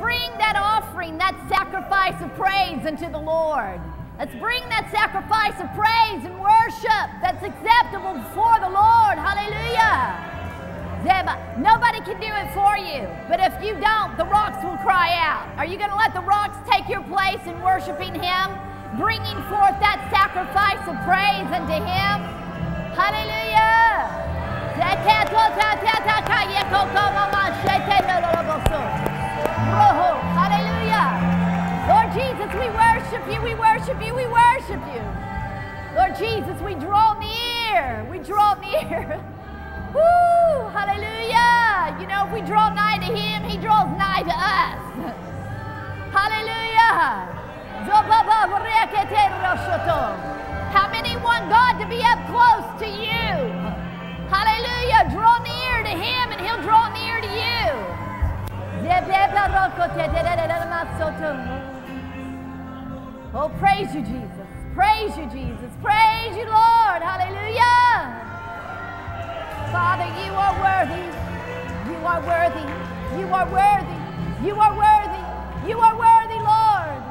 bring that offering, that sacrifice of praise unto the Lord. Let's bring that sacrifice of praise and worship that's acceptable before the Lord. Hallelujah. Nobody can do it for you, but if you don't, the rocks will cry out. Are you going to let the rocks take your place in worshiping Him, bringing forth that sacrifice of praise unto Him? Hallelujah. Hallelujah. Lord Jesus, we worship you, we worship you, we worship you. Lord Jesus, we draw near, we draw near. Woo, hallelujah. You know, if we draw nigh to him, he draws nigh to us. Hallelujah. How many want God to be up close to you? Hallelujah. Draw near to him and he'll draw near to you. Oh, praise you, Jesus. Praise you, Jesus. Praise you, Lord. Hallelujah. Father, you are worthy. You are worthy. You are worthy. You are worthy. You are worthy, Lord.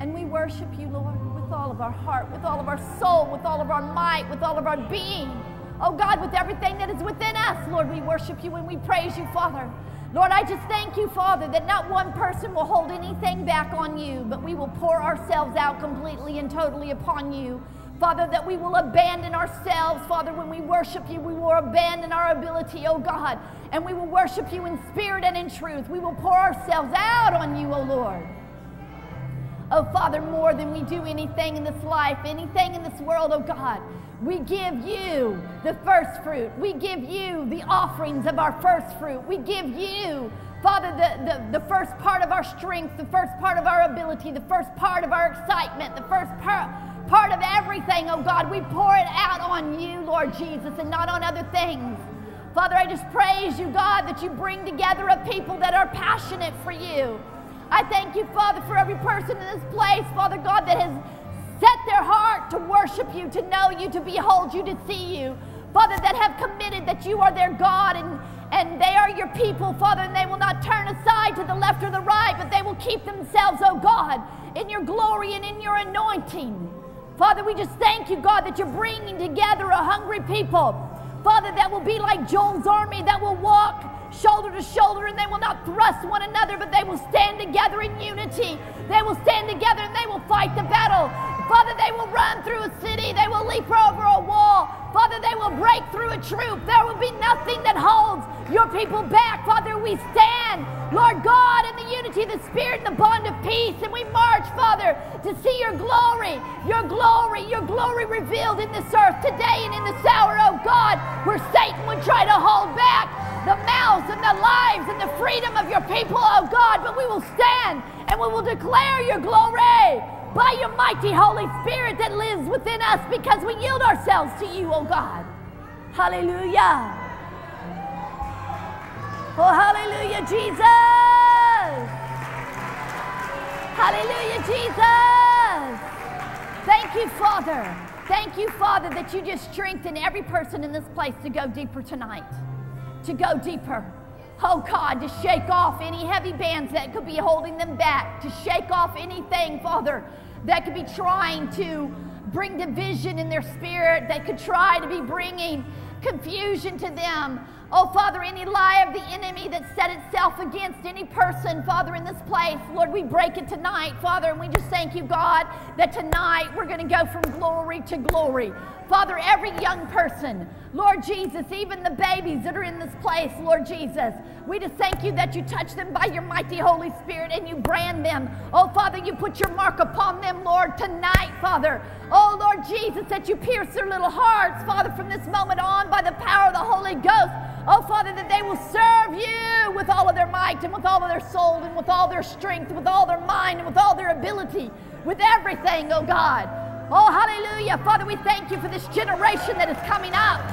And we worship you, Lord, with all of our heart, with all of our soul, with all of our might, with all of our being. Oh God, with everything that is within us, Lord, we worship you and we praise you, Father. Lord, I just thank you, Father, that not one person will hold anything back on you, but we will pour ourselves out completely and totally upon you. Father, that we will abandon ourselves. Father, when we worship you, we will abandon our ability, oh God, and we will worship you in spirit and in truth. We will pour ourselves out on you, oh Lord. Oh Father, more than we do anything in this life, anything in this world, oh God. We give you the first fruit. We give you the offerings of our first fruit. We give you, Father, the, the, the first part of our strength, the first part of our ability, the first part of our excitement, the first part, part of everything, oh God. We pour it out on you, Lord Jesus, and not on other things. Father, I just praise you, God, that you bring together a people that are passionate for you. I thank you, Father, for every person in this place, Father God, that has set their heart to worship you, to know you, to behold you, to see you. Father, that have committed that you are their God and, and they are your people, Father, and they will not turn aside to the left or the right, but they will keep themselves, oh God, in your glory and in your anointing. Father, we just thank you, God, that you're bringing together a hungry people. Father, that will be like Joel's army, that will walk shoulder to shoulder and they will not thrust one another, but they will stand together in unity. They will stand together and they will fight the battle. Father, they will run through a city. They will leap over a wall. Father, they will break through a troop. There will be nothing that holds your people back. Father, we stand, Lord God, in the unity the Spirit and the bond of peace. And we march, Father, to see your glory, your glory, your glory revealed in this earth today and in this hour, oh God, where Satan would try to hold back the mouths and the lives and the freedom of your people, oh God. But we will stand and we will declare your glory by your mighty Holy Spirit that lives within us because we yield ourselves to you, oh God. Hallelujah. Oh, hallelujah, Jesus. Hallelujah, Jesus. Thank you, Father. Thank you, Father, that you just strengthen every person in this place to go deeper tonight. To go deeper oh God, to shake off any heavy bands that could be holding them back, to shake off anything, Father, that could be trying to bring division in their spirit, that could try to be bringing confusion to them. Oh, Father, any lie of the enemy that set itself against any person, Father, in this place, Lord, we break it tonight, Father, and we just thank you, God, that tonight we're going to go from glory to glory. Father, every young person, Lord Jesus, even the babies that are in this place, Lord Jesus, we just thank you that you touch them by your mighty Holy Spirit and you brand them. Oh, Father, you put your mark upon them, Lord, tonight, Father. Oh, Lord Jesus, that you pierce their little hearts, Father, from this moment on by the power of the Holy Ghost. Oh, Father, that they will serve you with all of their might and with all of their soul and with all their strength, and with all their mind and with all their ability, with everything, oh God. Oh, hallelujah. Father, we thank you for this generation that is coming up.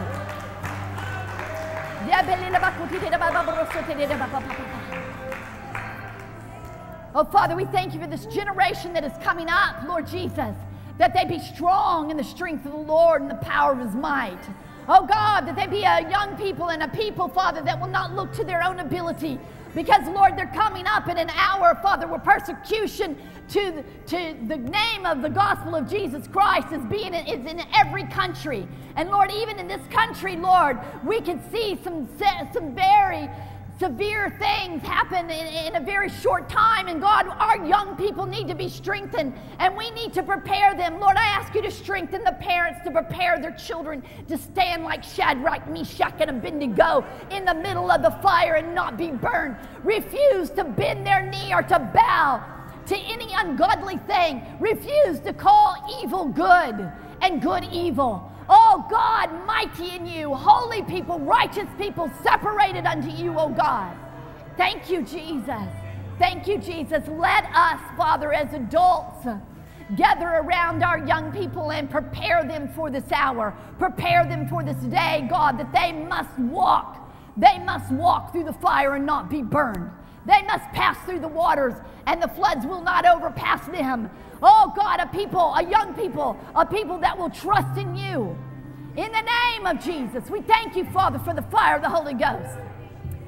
Oh, Father, we thank you for this generation that is coming up, Lord Jesus, that they be strong in the strength of the Lord and the power of his might. Oh God, that they be a young people and a people, Father, that will not look to their own ability. Because, Lord, they're coming up in an hour, Father, where persecution to, to the name of the gospel of Jesus Christ is being is in every country. And Lord, even in this country, Lord, we can see some, some very severe things happen in, in, a very short time. And God, our young people need to be strengthened and we need to prepare them. Lord, I ask you to strengthen the parents to prepare their children to stand like Shadrach, Meshach, and Abednego in the middle of the fire and not be burned. Refuse to bend their knee or to bow to any ungodly thing. Refuse to call evil good and good evil. Oh God, mighty in you, holy people, righteous people, separated unto you, oh God. Thank you, Jesus. Thank you, Jesus. Let us, Father, as adults, gather around our young people and prepare them for this hour. Prepare them for this day, God, that they must walk. They must walk through the fire and not be burned. They must pass through the waters, and the floods will not overpass them. Oh God, a people, a young people, a people that will trust in you. In the name of Jesus, we thank you, Father, for the fire of the Holy Ghost.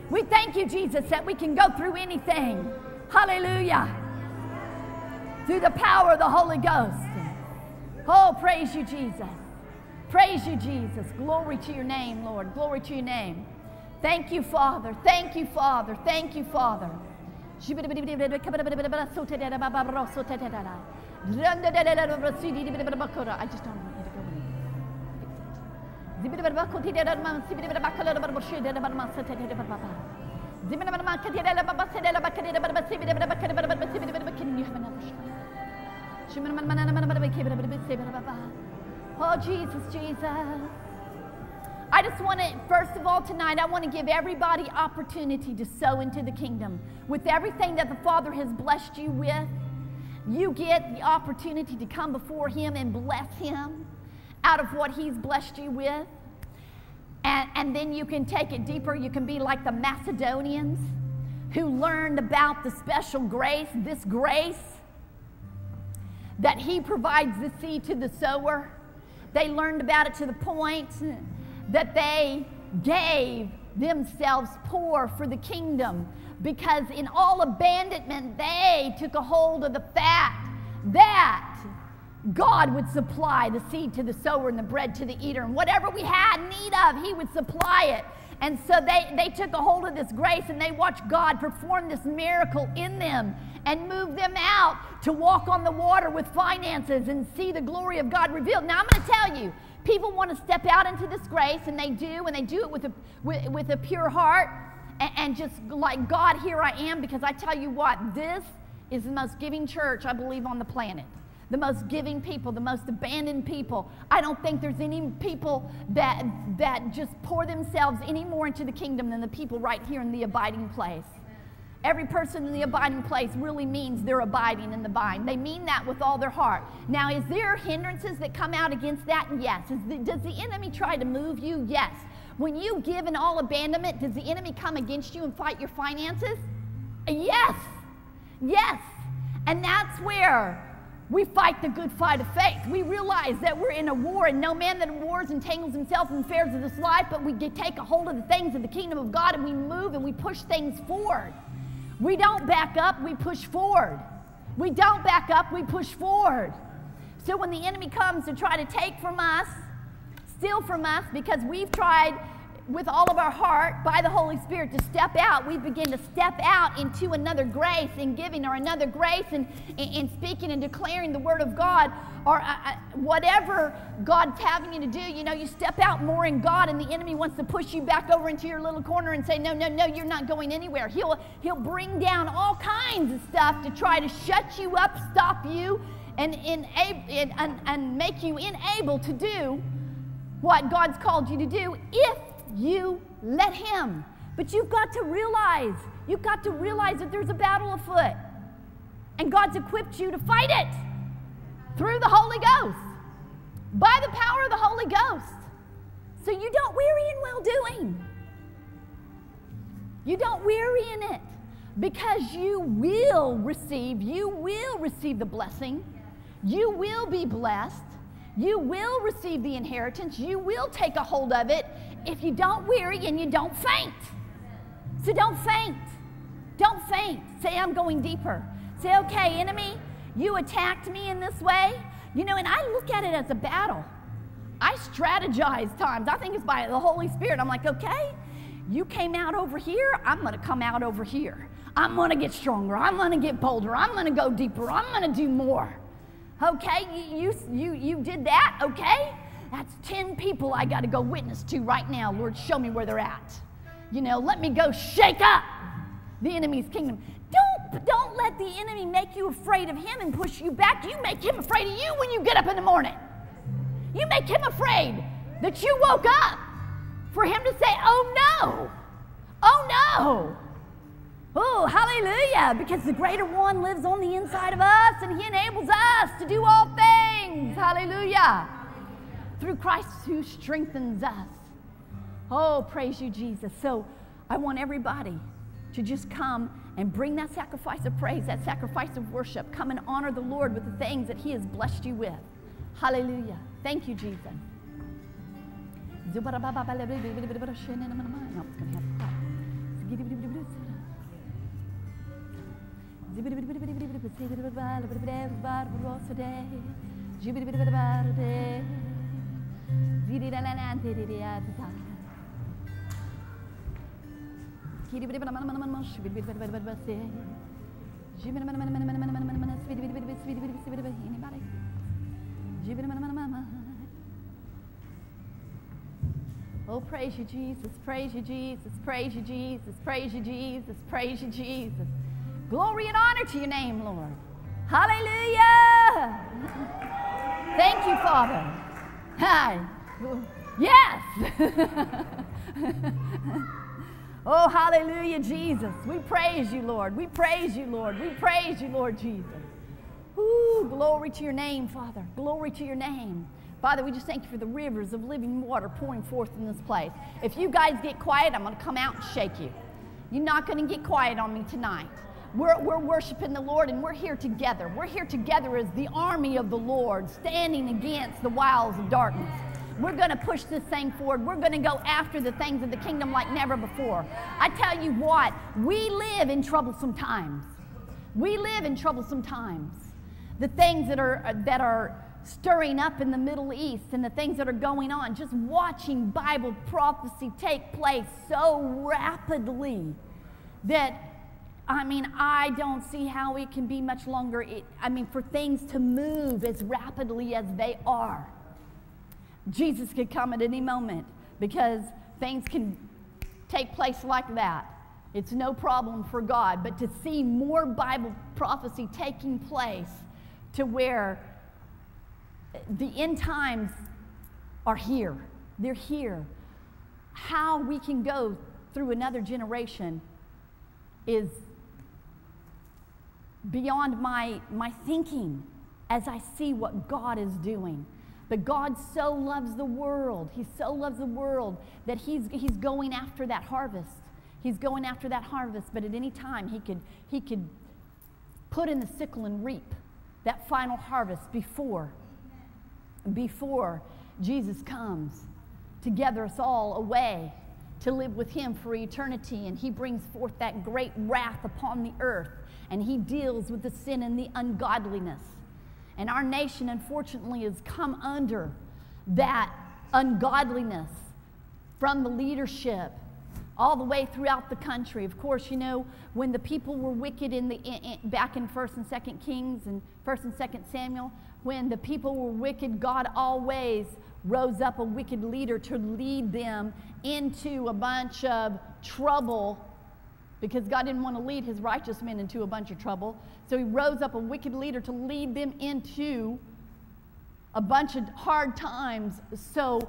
We thank you, Jesus, that we can go through anything. Hallelujah. Through the power of the Holy Ghost. Oh, praise you, Jesus. Praise you, Jesus. Glory to your name, Lord. Glory to your name. Thank you, Father. Thank you, Father. Thank you, Father. I just don't want you to go. Oh, Jesus, Jesus. I just want to, first of all, tonight, I want to give everybody opportunity to sow into the kingdom. With everything that the Father has blessed you with, you get the opportunity to come before Him and bless Him out of what He's blessed you with. And, and then you can take it deeper. You can be like the Macedonians who learned about the special grace, this grace that He provides the seed to the sower. They learned about it to the point that they gave themselves poor for the kingdom because in all abandonment they took a hold of the fact that God would supply the seed to the sower and the bread to the eater. And whatever we had need of, He would supply it. And so they, they took a hold of this grace and they watched God perform this miracle in them and move them out to walk on the water with finances and see the glory of God revealed. Now, I'm going to tell you, People want to step out into this grace, and they do, and they do it with a, with, with a pure heart and, and just like, God, here I am, because I tell you what, this is the most giving church, I believe, on the planet the most giving people, the most abandoned people. I don't think there's any people that, that just pour themselves any more into the kingdom than the people right here in the abiding place. Every person in the abiding place really means they're abiding in the vine. They mean that with all their heart. Now, is there hindrances that come out against that? Yes. The, does the enemy try to move you? Yes. When you give in all abandonment, does the enemy come against you and fight your finances? Yes. Yes. And that's where we fight the good fight of faith. We realize that we're in a war, and no man that wars entangles himself in the affairs of this life, but we take a hold of the things of the kingdom of God and we move and we push things forward. We don't back up, we push forward. We don't back up, we push forward. So when the enemy comes to try to take from us, steal from us, because we've tried with all of our heart by the Holy Spirit to step out, we begin to step out into another grace in giving or another grace in, in speaking and declaring the Word of God or uh, uh, whatever God's having you to do. You know, you step out more in God and the enemy wants to push you back over into your little corner and say, no, no, no, you're not going anywhere. He'll, he'll bring down all kinds of stuff to try to shut you up, stop you, and, and, and, and make you unable to do what God's called you to do if you let Him. But you've got to realize, you've got to realize that there's a battle afoot. And God's equipped you to fight it through the Holy Ghost, by the power of the Holy Ghost. So you don't weary in well doing. You don't weary in it because you will receive, you will receive the blessing. You will be blessed. you will receive the inheritance. You will take a hold of it if you don't weary and you don't faint. So don't faint. Don't faint. Say, I'm going deeper. Say, okay, enemy, you attacked me in this way. You know, and I look at it as a battle. I strategize times. I think it's by the Holy Spirit. I'm like, okay, you came out over here, I'm going to come out over here. I'm going to get stronger. I'm going to get bolder. I'm going to go deeper. I'm going to do more. Okay, you, you, you did that, okay? That's 10 people I got to go witness to right now. Lord, show me where they're at. You know, let me go shake up the enemy's kingdom. Don't, don't let the enemy make you afraid of him and push you back. You make him afraid of you when you get up in the morning. You make him afraid that you woke up for him to say, oh no, oh no. Oh, hallelujah, because the greater one lives on the inside of us and he enables us to do all things. Hallelujah. Through Christ who strengthens us. Oh, praise you, Jesus. So I want everybody to just come and bring that sacrifice of praise, that sacrifice of worship. Come and honor the Lord with the things that he has blessed you with. Hallelujah. Thank you, Jesus. Have Oh, praise you, Jesus. Praise you, Jesus. Praise you, Jesus. Praise you, Jesus. Praise you, Jesus. Glory and honor to your name, Lord. Hallelujah. Thank you, Father. Hi. Yes. oh, hallelujah, Jesus. We praise you, Lord. We praise you, Lord. We praise you, Lord Jesus. Ooh, glory to your name, Father. Glory to your name. Father, we just thank you for the rivers of living water pouring forth in this place. If you guys get quiet, I'm going to come out and shake you. You're not going to get quiet on me tonight. We're, we're worshiping the Lord and we're here together. We're here together as the army of the Lord, standing against the wiles of darkness. We're going to push this thing forward. We're going to go after the things of the kingdom like never before. I tell you what, we live in troublesome times. We live in troublesome times. The things that are, that are stirring up in the Middle East and the things that are going on, just watching Bible prophecy take place so rapidly that I mean, I don't see how it can be much longer. It, I mean, for things to move as rapidly as they are. Jesus could come at any moment because things can take place like that. It's no problem for God. But to see more Bible prophecy taking place to where the end times are here, they're here. How we can go through another generation is beyond my, my thinking as I see what God is doing. But God so loves the world. He so loves the world that he's, he's going after that harvest. He's going after that harvest, but at any time he could, he could put in the sickle and reap that final harvest before, before Jesus comes to gather us all away to live with him for eternity. And he brings forth that great wrath upon the earth and he deals with the sin and the ungodliness. And our nation, unfortunately, has come under that ungodliness from the leadership all the way throughout the country. Of course, you know, when the people were wicked in the, in, in, back in 1st and 2nd Kings and 1st and 2nd Samuel, when the people were wicked, God always rose up a wicked leader to lead them into a bunch of trouble because God didn't want to lead his righteous men into a bunch of trouble. So he rose up a wicked leader to lead them into a bunch of hard times. So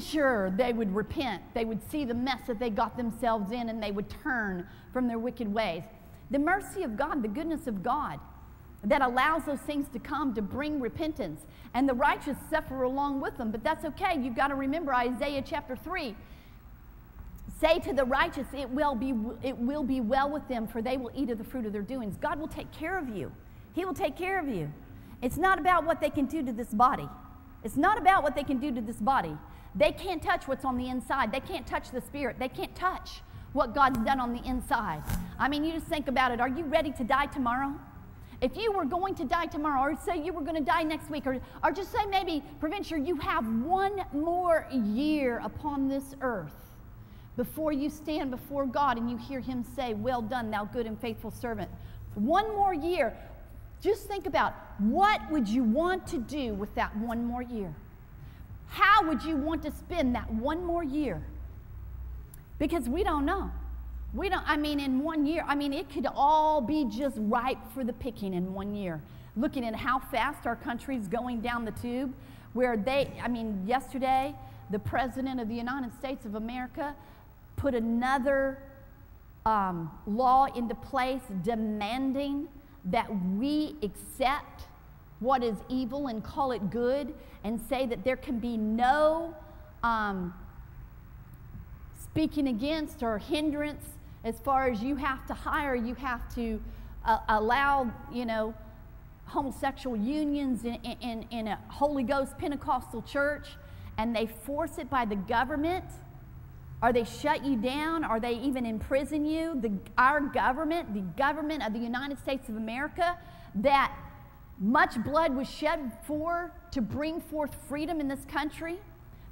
sure they would repent. They would see the mess that they got themselves in and they would turn from their wicked ways. The mercy of God, the goodness of God that allows those things to come to bring repentance. And the righteous suffer along with them, but that's okay. You've got to remember Isaiah chapter 3 Say to the righteous, it will, be, it will be well with them, for they will eat of the fruit of their doings. God will take care of you. He will take care of you. It's not about what they can do to this body. It's not about what they can do to this body. They can't touch what's on the inside. They can't touch the spirit. They can't touch what God's done on the inside. I mean, you just think about it. Are you ready to die tomorrow? If you were going to die tomorrow, or say you were going to die next week, or, or just say maybe, Provincial, you have one more year upon this earth before you stand before God and you hear Him say, Well done, thou good and faithful servant. One more year. Just think about what would you want to do with that one more year? How would you want to spend that one more year? Because we don't know. We don't, I mean, in one year, I mean, it could all be just ripe for the picking in one year. Looking at how fast our country's going down the tube, where they, I mean, yesterday, the President of the United States of America put another um, law into place demanding that we accept what is evil and call it good and say that there can be no um, speaking against or hindrance as far as you have to hire, you have to uh, allow, you know, homosexual unions in, in, in a Holy Ghost Pentecostal church, and they force it by the government, Are they shut you down, Are they even imprison you. The, our government, the government of the United States of America, that much blood was shed for to bring forth freedom in this country,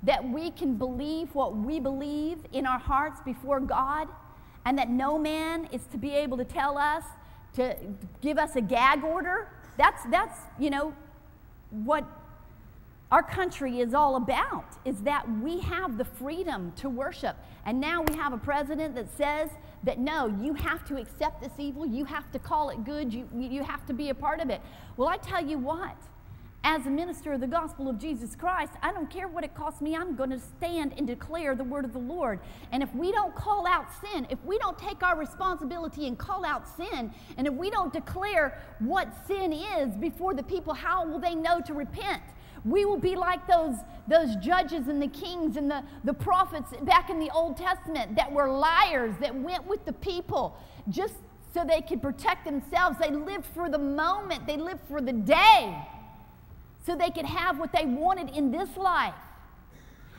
that we can believe what we believe in our hearts before God and that no man is to be able to tell us to give us a gag order. That's, that's you know, what our country is all about, is that we have the freedom to worship. And now we have a president that says that no, you have to accept this evil, you have to call it good, you, you have to be a part of it. Well, I tell you what, as a minister of the gospel of Jesus Christ, I don't care what it costs me, I'm going to stand and declare the word of the Lord. And if we don't call out sin, if we don't take our responsibility and call out sin, and if we don't declare what sin is before the people, how will they know to repent? We will be like those, those judges and the kings and the, the prophets back in the Old Testament that were liars, that went with the people just so they could protect themselves. They lived for the moment, they lived for the day so they could have what they wanted in this life.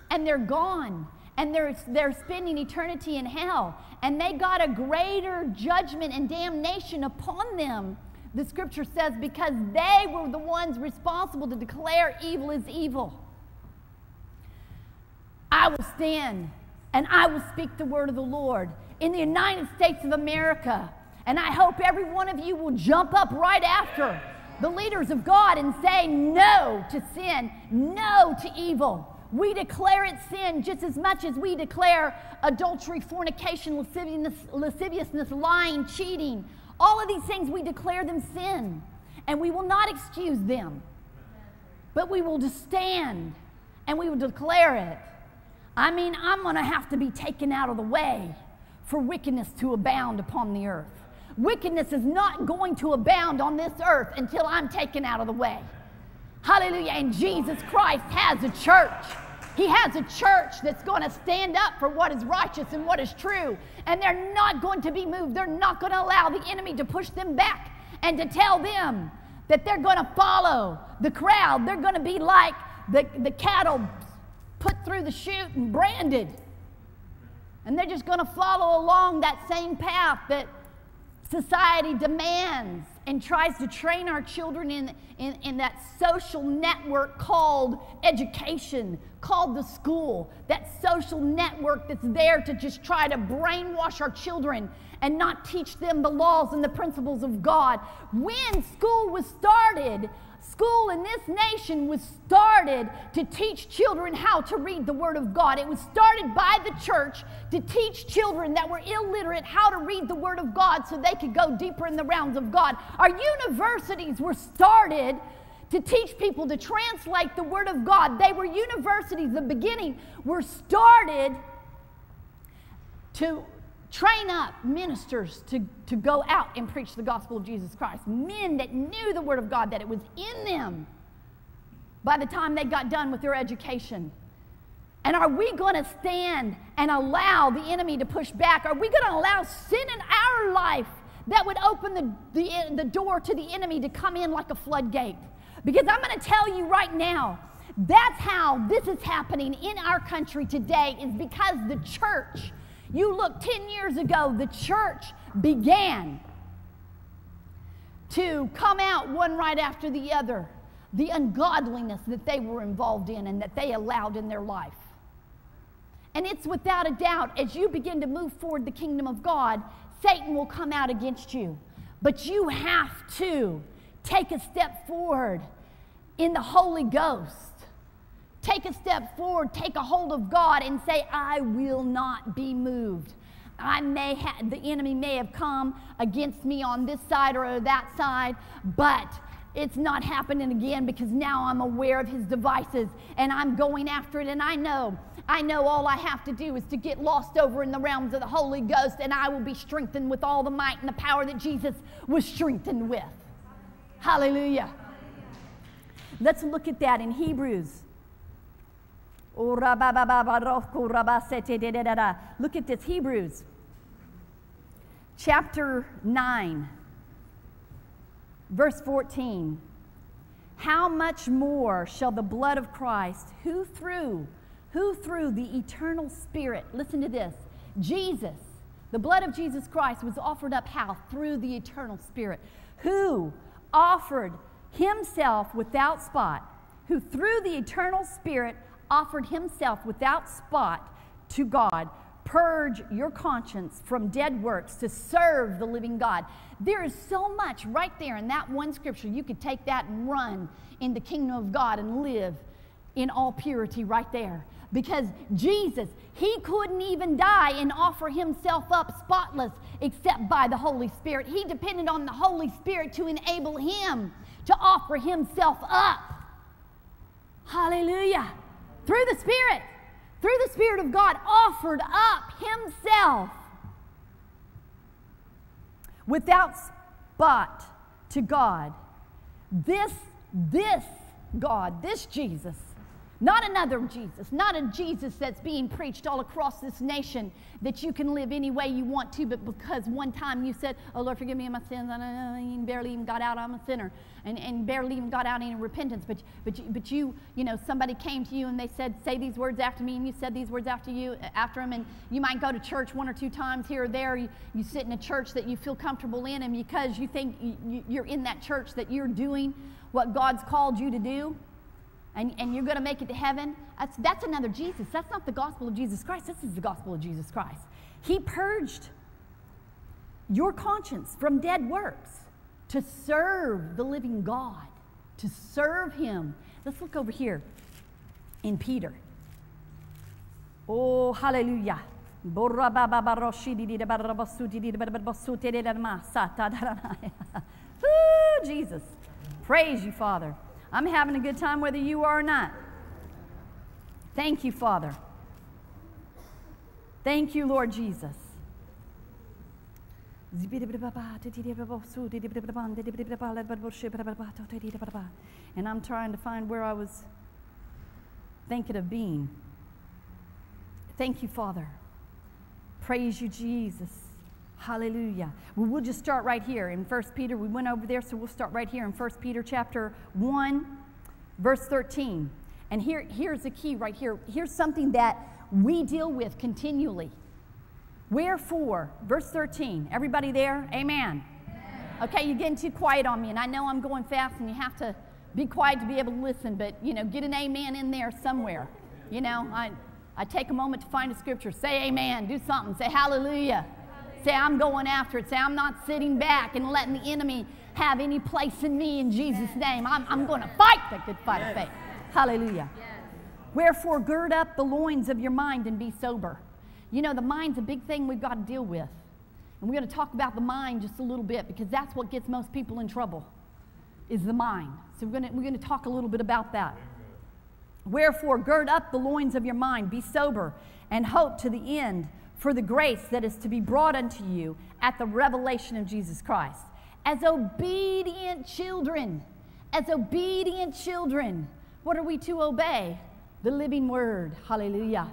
And they're gone. And they're, they're spending eternity in hell. And they got a greater judgment and damnation upon them, the scripture says, because they were the ones responsible to declare evil is evil. I will stand and I will speak the word of the Lord in the United States of America. And I hope every one of you will jump up right after the leaders of God and say no to sin, no to evil. We declare it sin just as much as we declare adultery, fornication, lasciviousness, lasciviousness, lying, cheating. All of these things, we declare them sin. And we will not excuse them. But we will just stand and we will declare it. I mean, I'm going to have to be taken out of the way for wickedness to abound upon the earth. Wickedness is not going to abound on this earth until I'm taken out of the way. Hallelujah. And Jesus Christ has a church. He has a church that's going to stand up for what is righteous and what is true. And they're not going to be moved. They're not going to allow the enemy to push them back and to tell them that they're going to follow the crowd. They're going to be like the, the cattle put through the chute and branded. And they're just going to follow along that same path that society demands and tries to train our children in, in, in, that social network called education, called the school, that social network that's there to just try to brainwash our children and not teach them the laws and the principles of God. When school was started, School in this nation was started to teach children how to read the Word of God. It was started by the church to teach children that were illiterate how to read the Word of God so they could go deeper in the realms of God. Our universities were started to teach people to translate the Word of God. They were universities, the beginning were started to train up ministers to, to go out and preach the gospel of Jesus Christ. Men that knew the Word of God, that it was in them by the time they got done with their education. And are we going to stand and allow the enemy to push back? Are we going to allow sin in our life that would open the, the, the door to the enemy to come in like a floodgate? Because I'm going to tell you right now, that's how this is happening in our country today, is because the church, you look 10 years ago, the church began to come out one right after the other, the ungodliness that they were involved in and that they allowed in their life. And it's without a doubt, as you begin to move forward the kingdom of God, Satan will come out against you. But you have to take a step forward in the Holy Ghost. Take a step forward, take a hold of God, and say, I will not be moved. I may have, the enemy may have come against me on this side or that side, but it's not happening again because now I'm aware of his devices and I'm going after it. And I know, I know all I have to do is to get lost over in the realms of the Holy Ghost, and I will be strengthened with all the might and the power that Jesus was strengthened with. Hallelujah. Let's look at that in Hebrews. Look at this, Hebrews chapter 9, verse 14. How much more shall the blood of Christ, who through, who through the eternal Spirit, listen to this, Jesus, the blood of Jesus Christ was offered up how? Through the eternal Spirit, who offered himself without spot, who through the eternal Spirit offered himself without spot to God purge your conscience from dead works to serve the living God. There is so much right there in that one scripture. You could take that and run in the kingdom of God and live in all purity right there. Because Jesus, he couldn't even die and offer himself up spotless except by the Holy Spirit. He depended on the Holy Spirit to enable him to offer himself up. Hallelujah. Through the Spirit through the Spirit of God, offered up himself without spot to God. This, this God, this Jesus not another Jesus, not a Jesus that's being preached all across this nation that you can live any way you want to, but because one time you said, Oh Lord, forgive me of my sins, I barely even got out, I'm a sinner, and, and barely even got out in repentance. But, but, you, but you, you know, somebody came to you and they said, Say these words after me, and you said these words after you, after them, and you might go to church one or two times here or there. You, you sit in a church that you feel comfortable in, and because you think you, you're in that church that you're doing what God's called you to do and, and you're going to make it to heaven. That's, that's another Jesus. That's not the gospel of Jesus Christ. This is the gospel of Jesus Christ. He purged your conscience from dead works to serve the living God, to serve Him. Let's look over here in Peter. Oh, hallelujah. Ooh, Jesus. Praise you, Father. I'm having a good time whether you are or not. Thank you, Father. Thank you, Lord Jesus. And I'm trying to find where I was thinking of being. Thank you, Father. Praise you, Jesus. Hallelujah. Well, we'll just start right here in 1 Peter. We went over there, so we'll start right here in 1 Peter chapter 1, verse 13. And here, here's the key right here. Here's something that we deal with continually. Wherefore, verse 13. Everybody there? Amen. Okay, you're getting too quiet on me, and I know I'm going fast, and you have to be quiet to be able to listen, but you know, get an amen in there somewhere. You know, I, I take a moment to find a scripture. Say amen. Do something. Say hallelujah. Say, I'm going after it. Say, I'm not sitting back and letting the enemy have any place in me in Jesus' name. I'm, I'm going to fight the good fight of faith. Hallelujah. Wherefore, gird up the loins of your mind and be sober. You know, the mind's a big thing we've got to deal with. And we're going to talk about the mind just a little bit because that's what gets most people in trouble, is the mind. So we're going to, we're going to talk a little bit about that. Wherefore, gird up the loins of your mind, be sober, and hope to the end for the grace that is to be brought unto you at the revelation of Jesus Christ. As obedient children, as obedient children, what are we to obey? The living word. Hallelujah.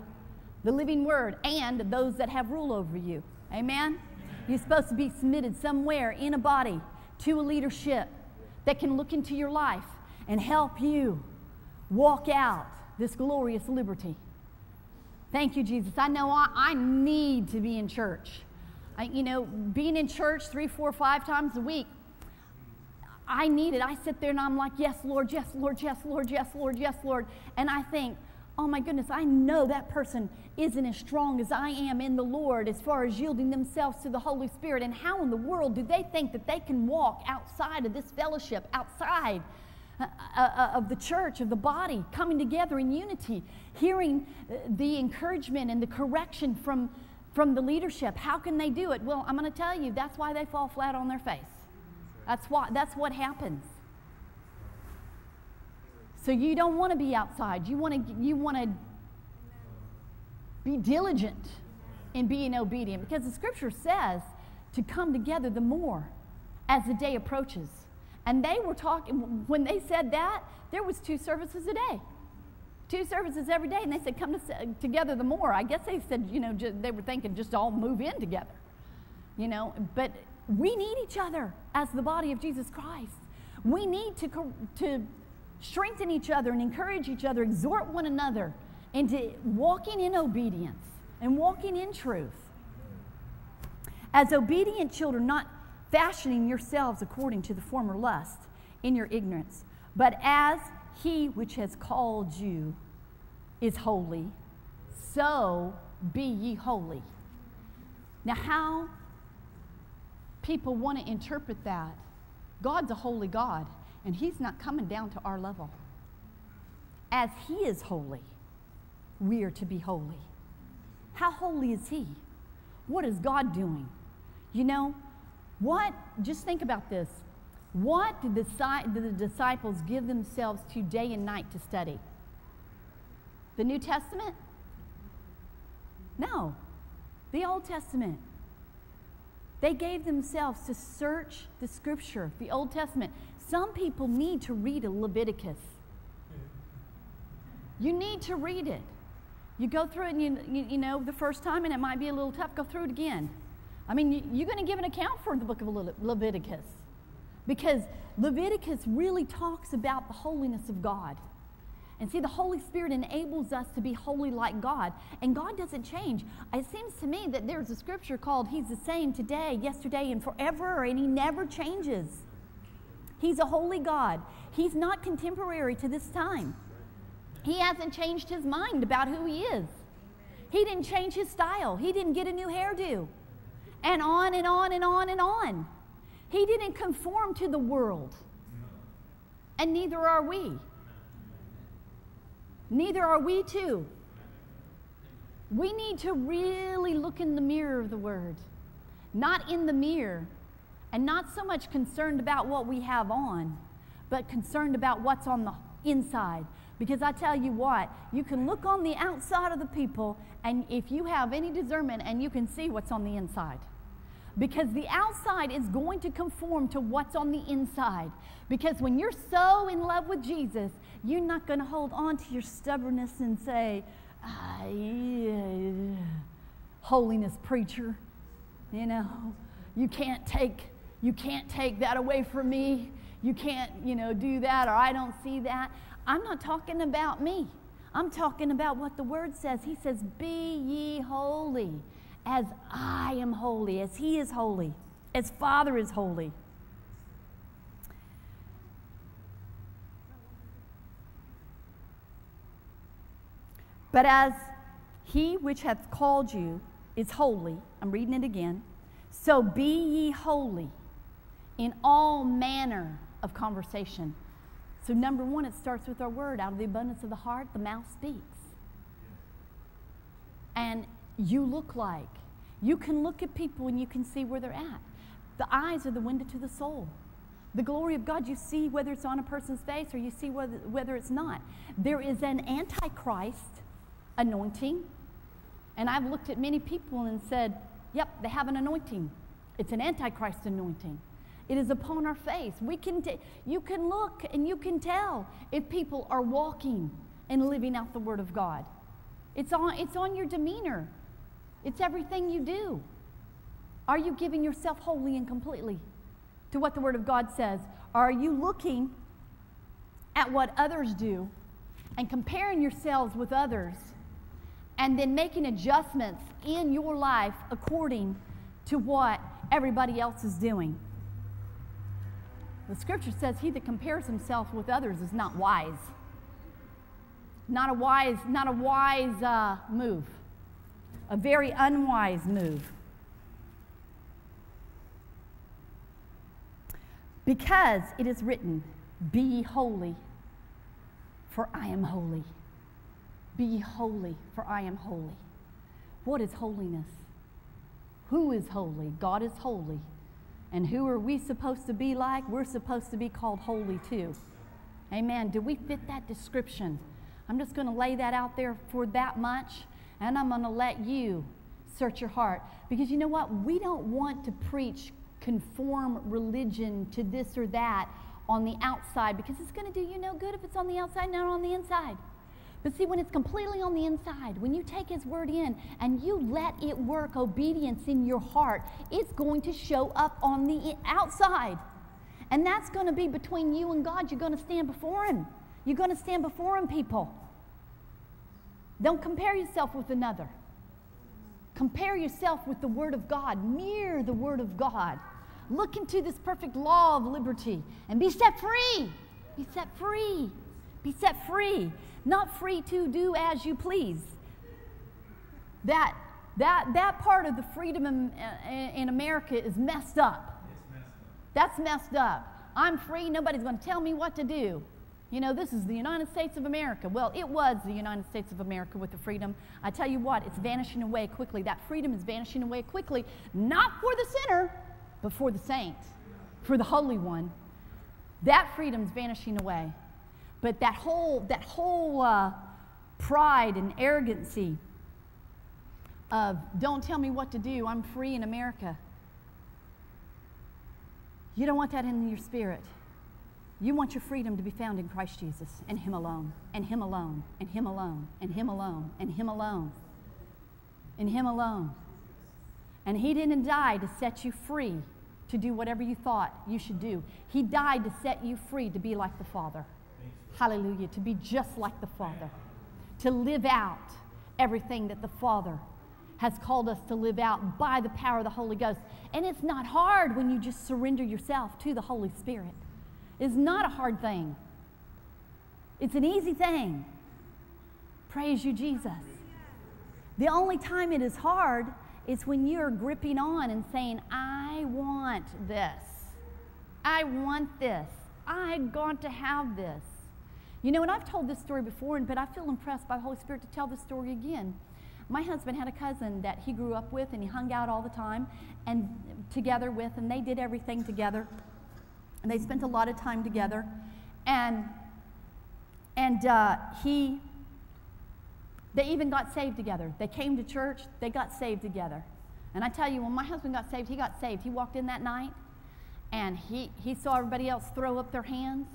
The living word and those that have rule over you. Amen? You're supposed to be submitted somewhere in a body to a leadership that can look into your life and help you walk out this glorious liberty. Thank you, Jesus. I know I, I need to be in church. I, you know, being in church three, four, five times a week, I need it. I sit there and I'm like, yes, Lord, yes, Lord, yes, Lord, yes, Lord, yes, Lord. And I think, oh my goodness, I know that person isn't as strong as I am in the Lord as far as yielding themselves to the Holy Spirit. And how in the world do they think that they can walk outside of this fellowship, outside of the church, of the body, coming together in unity, hearing uh, the encouragement and the correction from, from the leadership? How can they do it? Well, I'm going to tell you, that's why they fall flat on their face. That's, why, that's what happens. So you don't want to be outside. You want to you want to be diligent in being obedient because the scripture says to come together the more as the day approaches. And they were talking when they said that, there was two services a day. Two services every day and they said come to, together the more. I guess they said, you know, just, they were thinking just all move in together. You know, but we need each other as the body of Jesus Christ. We need to, to strengthen each other and encourage each other, exhort one another into walking in obedience and walking in truth. As obedient children, not fashioning yourselves according to the former lust in your ignorance, but as he which has called you is holy, so be ye holy. Now, how people want to interpret that God's a holy God and He's not coming down to our level. As He is holy, we are to be holy. How holy is He? What is God doing? You know, what, just think about this. What did the, did the disciples give themselves to day and night to study? The New Testament? No, the Old Testament. They gave themselves to search the scripture, the Old Testament. Some people need to read a Leviticus. You need to read it. You go through it and you, you, you, know the first time and it might be a little tough, go through it again. I mean, you, you're going to give an account for the book of Le- Leviticus because Leviticus really talks about the holiness of God. And see, the Holy Spirit enables us to be holy like God. And God doesn't change. It seems to me that there's a scripture called He's the same today, yesterday, and forever, and He never changes. He's a holy God. He's not contemporary to this time. He hasn't changed His mind about who He is. He didn't change His style, He didn't get a new hairdo. And on and on and on and on. He didn't conform to the world. And neither are we. Neither are we too. We need to really look in the mirror of the Word, not in the mirror, and not so much concerned about what we have on, but concerned about what's on the inside. Because I tell you what, you can look on the outside of the people, and if you have any discernment, and you can see what's on the inside. Because the outside is going to conform to what's on the inside. Because when you're so in love with Jesus, you're not going to hold on to your stubbornness and say, yeah, uh, holiness preacher. You know, you can't take you can't take that away from me. You can't, you know, do that or I don't see that. I'm not talking about me. I'm talking about what the word says. He says, "Be ye holy, as I am holy, as he is holy, as Father is holy." But as he which hath called you is holy, I'm reading it again, so be ye holy in all manner of conversation. So, number one, it starts with our word. Out of the abundance of the heart, the mouth speaks. And you look like, you can look at people and you can see where they're at. The eyes are the window to the soul. The glory of God, you see whether it's on a person's face or you see whether, whether it's not. There is an antichrist anointing. And I've looked at many people and said, yep, they have an anointing. It's an antichrist anointing. It is upon our face. We can t- you can look and you can tell if people are walking and living out the word of God. It's on, it's on your demeanor. It's everything you do. Are you giving yourself wholly and completely to what the word of God says? Are you looking at what others do and comparing yourselves with others and then making adjustments in your life according to what everybody else is doing. The scripture says, He that compares himself with others is not wise. Not a wise, not a wise uh, move. A very unwise move. Because it is written, Be holy, for I am holy. Be holy, for I am holy. What is holiness? Who is holy? God is holy. And who are we supposed to be like? We're supposed to be called holy too. Amen. Do we fit that description? I'm just going to lay that out there for that much, and I'm going to let you search your heart. Because you know what? We don't want to preach conform religion to this or that on the outside because it's going to do you no good if it's on the outside, not on the inside. But see, when it's completely on the inside, when you take His Word in and you let it work obedience in your heart, it's going to show up on the outside. And that's going to be between you and God. You're going to stand before Him. You're going to stand before Him, people. Don't compare yourself with another. Compare yourself with the Word of God. Mirror the Word of God. Look into this perfect law of liberty and be set free. Be set free. Be set free not free to do as you please. That, that, that part of the freedom in, uh, in America is messed up. messed up. That's messed up. I'm free, nobody's going to tell me what to do. You know, this is the United States of America. Well, it was the United States of America with the freedom. I tell you what, it's vanishing away quickly. That freedom is vanishing away quickly, not for the sinner, but for the saint, for the Holy One. That freedom is vanishing away. But that whole, that whole uh, pride and arrogancy of don't tell me what to do, I'm free in America. You don't want that in your spirit. You want your freedom to be found in Christ Jesus and Him alone, and Him alone, and Him alone, and Him alone, and Him alone, and Him alone. And He didn't die to set you free to do whatever you thought you should do. He died to set you free to be like the Father. Hallelujah. To be just like the Father. To live out everything that the Father has called us to live out by the power of the Holy Ghost. And it's not hard when you just surrender yourself to the Holy Spirit. It's not a hard thing, it's an easy thing. Praise you, Jesus. The only time it is hard is when you're gripping on and saying, I want this. I want this. I got to have this. You know, and I've told this story before, and but I feel impressed by the Holy Spirit to tell this story again. My husband had a cousin that he grew up with and he hung out all the time and together with, and they did everything together. And they spent a lot of time together. And, and uh, he, they even got saved together. They came to church, they got saved together. And I tell you, when my husband got saved, he got saved. He walked in that night and he, he saw everybody else throw up their hands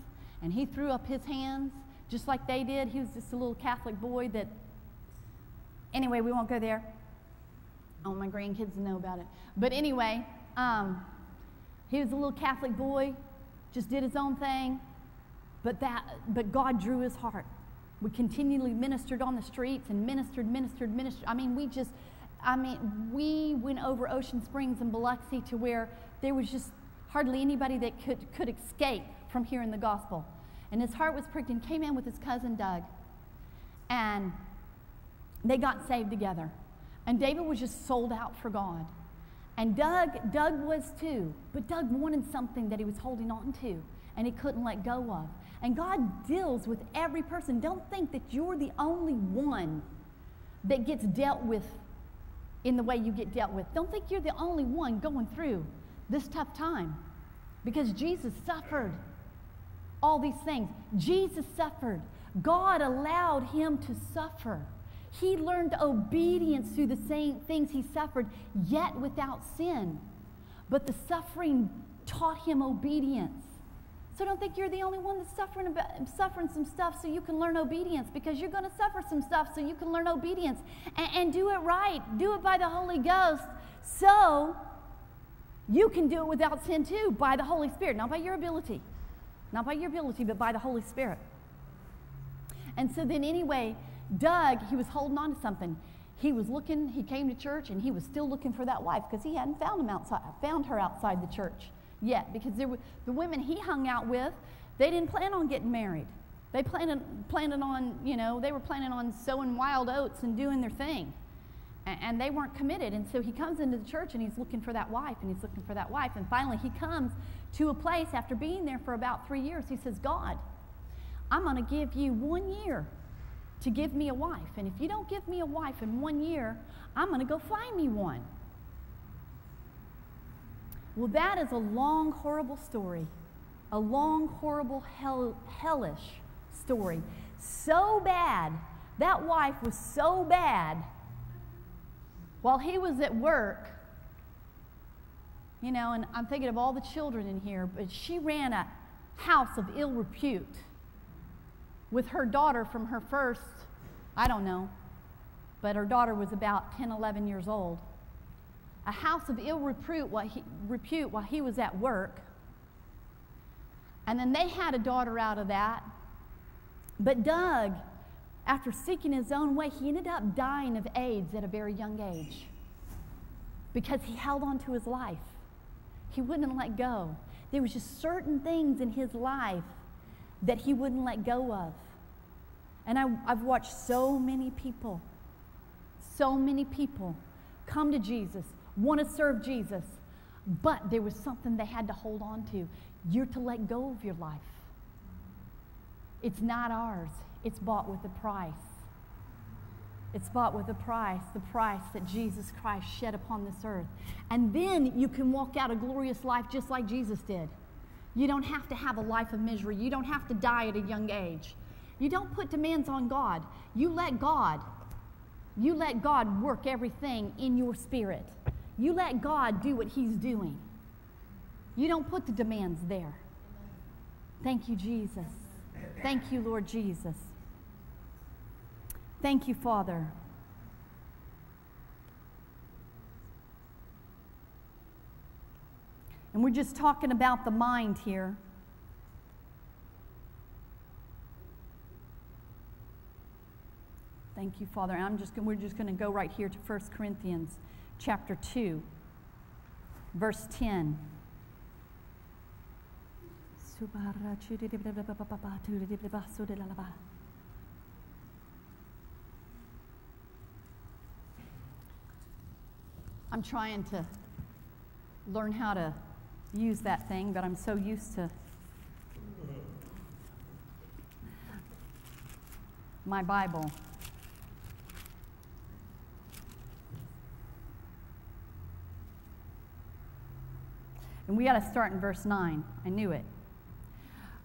and he threw up his hands just like they did. He was just a little Catholic boy that, anyway, we won't go there. Want my grandkids to know about it. But anyway, um, he was a little Catholic boy, just did his own thing, but, that, but God drew his heart. We continually ministered on the streets and ministered, ministered, ministered. I mean, we just, I mean, we went over Ocean Springs and Biloxi to where there was just hardly anybody that could, could escape from hearing the gospel. And his heart was pricked and came in with his cousin Doug. And they got saved together. And David was just sold out for God. And Doug, Doug was too. But Doug wanted something that he was holding on to and he couldn't let go of. And God deals with every person. Don't think that you're the only one that gets dealt with in the way you get dealt with. Don't think you're the only one going through this tough time because Jesus suffered all these things. Jesus suffered. God allowed him to suffer. He learned obedience through the same things he suffered, yet without sin. But the suffering taught him obedience. So don't think you're the only one that's suffering, suffering some stuff so you can learn obedience because you're going to suffer some stuff so you can learn obedience and, and do it right. Do it by the Holy Ghost so you can do it without sin too by the Holy Spirit, not by your ability. Not by your ability, but by the Holy Spirit. And so then, anyway, Doug, he was holding on to something. He was looking, he came to church and he was still looking for that wife because he hadn't found, him outside, found her outside the church yet. Because there were, the women he hung out with, they didn't plan on getting married. They planned, planned on, you know, they were planning on sowing wild oats and doing their thing. And, and they weren't committed. And so he comes into the church and he's looking for that wife and he's looking for that wife. And finally he comes to a place after being there for about three years. He says, God, I'm going to give you one year to give me a wife. And if you don't give me a wife in one year, I'm going to go find me one. Well, that is a long, horrible story. A long, horrible, hell, hellish story. So bad. That wife was so bad. While he was at work, you know, and I'm thinking of all the children in here, but she ran a house of ill repute with her daughter from her first, I don't know, but her daughter was about 10, 11 years old. A house of ill repute while he, repute while he was at work. And then they had a daughter out of that. But Doug, after seeking his own way, he ended up dying of AIDS at a very young age because he held on to his life. He wouldn't let go. There was just certain things in his life that he wouldn't let go of. And I, I've watched so many people, so many people come to Jesus, want to serve Jesus, but there was something they had to hold on to. You're to let go of your life. It's not ours, it's bought with a price. It's bought with a price, the price that Jesus Christ shed upon this earth. And then you can walk out a glorious life just like Jesus did. You don't have to have a life of misery. You don't have to die at a young age. You don't put demands on God. You let God. You let God work everything in your spirit. You let God do what He's doing. You don't put the demands there. Thank you, Jesus. Thank you, Lord Jesus. Thank you, Father. And we're just talking about the mind here. Thank you, Father. I'm just we're just going to go right here to 1 Corinthians chapter 2, verse 10. I'm trying to learn how to use that thing, but I'm so used to my Bible. And we got to start in verse 9. I knew it.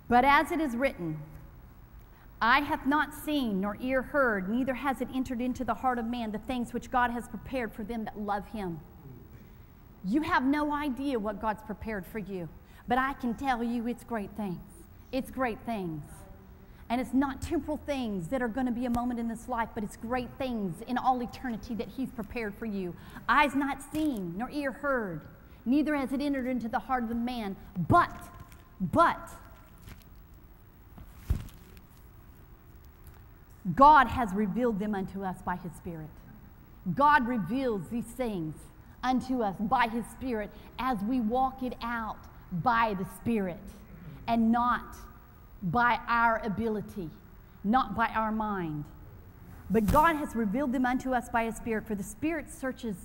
But as it is written, Eye hath not seen, nor ear heard, neither has it entered into the heart of man the things which God has prepared for them that love him. You have no idea what God's prepared for you, but I can tell you it's great things. It's great things. And it's not temporal things that are going to be a moment in this life, but it's great things in all eternity that He's prepared for you. Eyes not seen, nor ear heard, neither has it entered into the heart of the man, but, but, God has revealed them unto us by His Spirit. God reveals these things unto us by His Spirit as we walk it out by the Spirit and not by our ability, not by our mind. But God has revealed them unto us by His Spirit, for the Spirit searches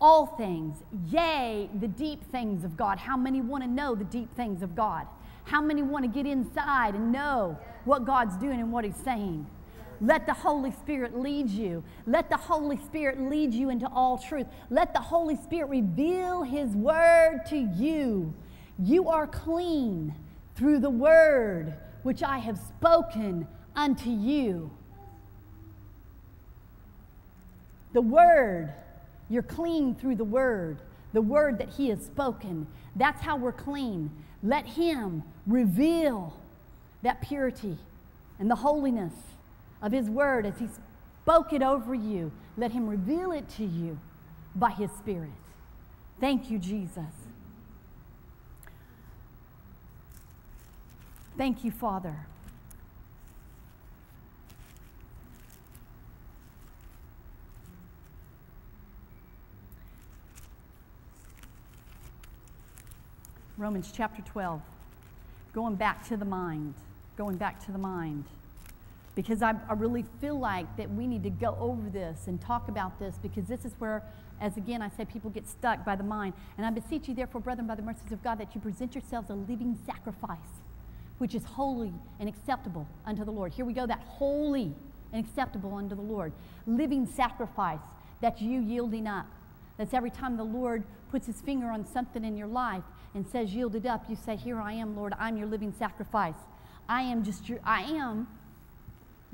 all things, yea, the deep things of God. How many want to know the deep things of God? How many want to get inside and know what God's doing and what He's saying? Let the Holy Spirit lead you. Let the Holy Spirit lead you into all truth. Let the Holy Spirit reveal His word to you. You are clean through the word which I have spoken unto you. The word, you're clean through the word, the word that He has spoken. That's how we're clean. Let Him reveal that purity and the holiness of His Word as He spoke it over you. Let Him reveal it to you by His Spirit. Thank you, Jesus. Thank you, Father. Romans chapter 12, going back to the mind, going back to the mind. Because I, I really feel like that we need to go over this and talk about this because this is where, as again I say, people get stuck by the mind. And I beseech you, therefore, brethren, by the mercies of God, that you present yourselves a living sacrifice, which is holy and acceptable unto the Lord. Here we go, that holy and acceptable unto the Lord. Living sacrifice, that's you yielding up. That's every time the Lord puts his finger on something in your life and says, yield it up, you say, Here I am, Lord, I'm your living sacrifice. I am just your, I am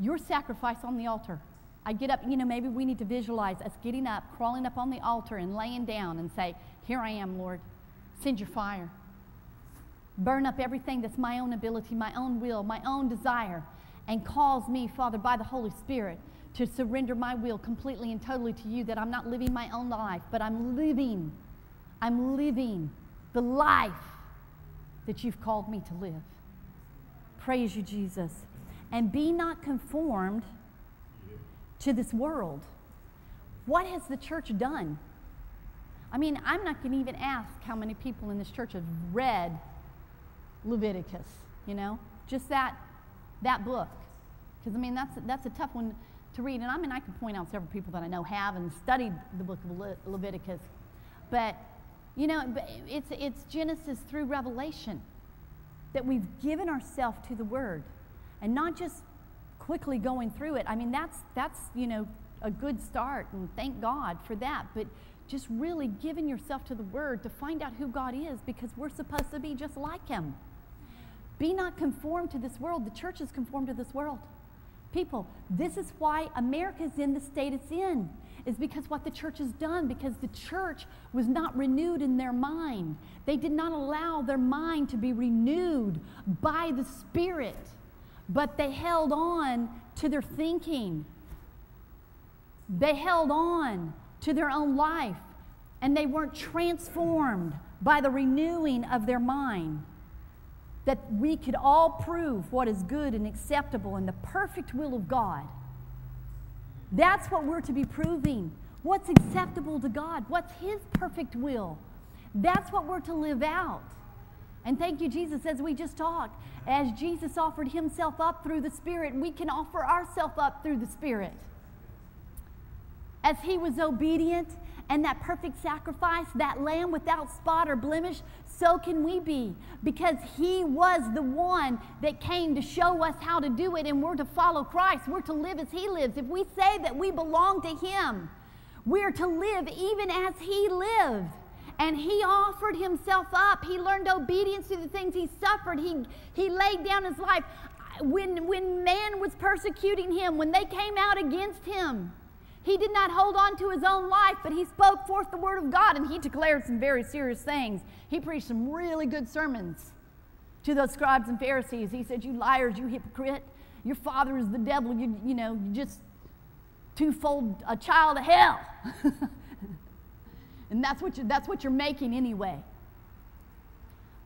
your sacrifice on the altar. I get up, you know, maybe we need to visualize us getting up, crawling up on the altar, and laying down and say, Here I am, Lord. Send your fire. Burn up everything that's my own ability, my own will, my own desire, and cause me, Father, by the Holy Spirit, to surrender my will completely and totally to you, that I'm not living my own life, but I'm living, I'm living the life that you've called me to live. Praise you, Jesus. And be not conformed to this world. What has the church done? I mean, I'm not going to even ask how many people in this church have read Leviticus, you know, just that, that book. Because, I mean, that's, that's a tough one to read. And I mean, I can point out several people that I know have and studied the book of Le- Leviticus. But, you know, it's, it's Genesis through Revelation that we've given ourselves to the Word and not just quickly going through it. I mean, that's, that's you know, a good start, and thank God for that. But just really giving yourself to the Word to find out who God is because we're supposed to be just like Him. Be not conformed to this world. The church is conformed to this world. People, this is why America is in the state it's in, is because what the church has done, because the church was not renewed in their mind. They did not allow their mind to be renewed by the Spirit but they held on to their thinking. They held on to their own life, and they weren't transformed by the renewing of their mind. That we could all prove what is good and acceptable in the perfect will of God. That's what we're to be proving. What's acceptable to God? What's His perfect will? That's what we're to live out. And thank you, Jesus, as we just talked. As Jesus offered himself up through the Spirit, we can offer ourselves up through the Spirit. As he was obedient and that perfect sacrifice, that lamb without spot or blemish, so can we be. Because he was the one that came to show us how to do it, and we're to follow Christ. We're to live as he lives. If we say that we belong to him, we're to live even as he lived. And he offered himself up. He learned obedience to the things he suffered. He, he laid down his life. When, when man was persecuting him, when they came out against him, he did not hold on to his own life, but he spoke forth the word of God and he declared some very serious things. He preached some really good sermons to those scribes and Pharisees. He said, You liars, you hypocrite. Your father is the devil. You, you know, you just twofold a child of hell. And that's what, you, that's what you're making anyway.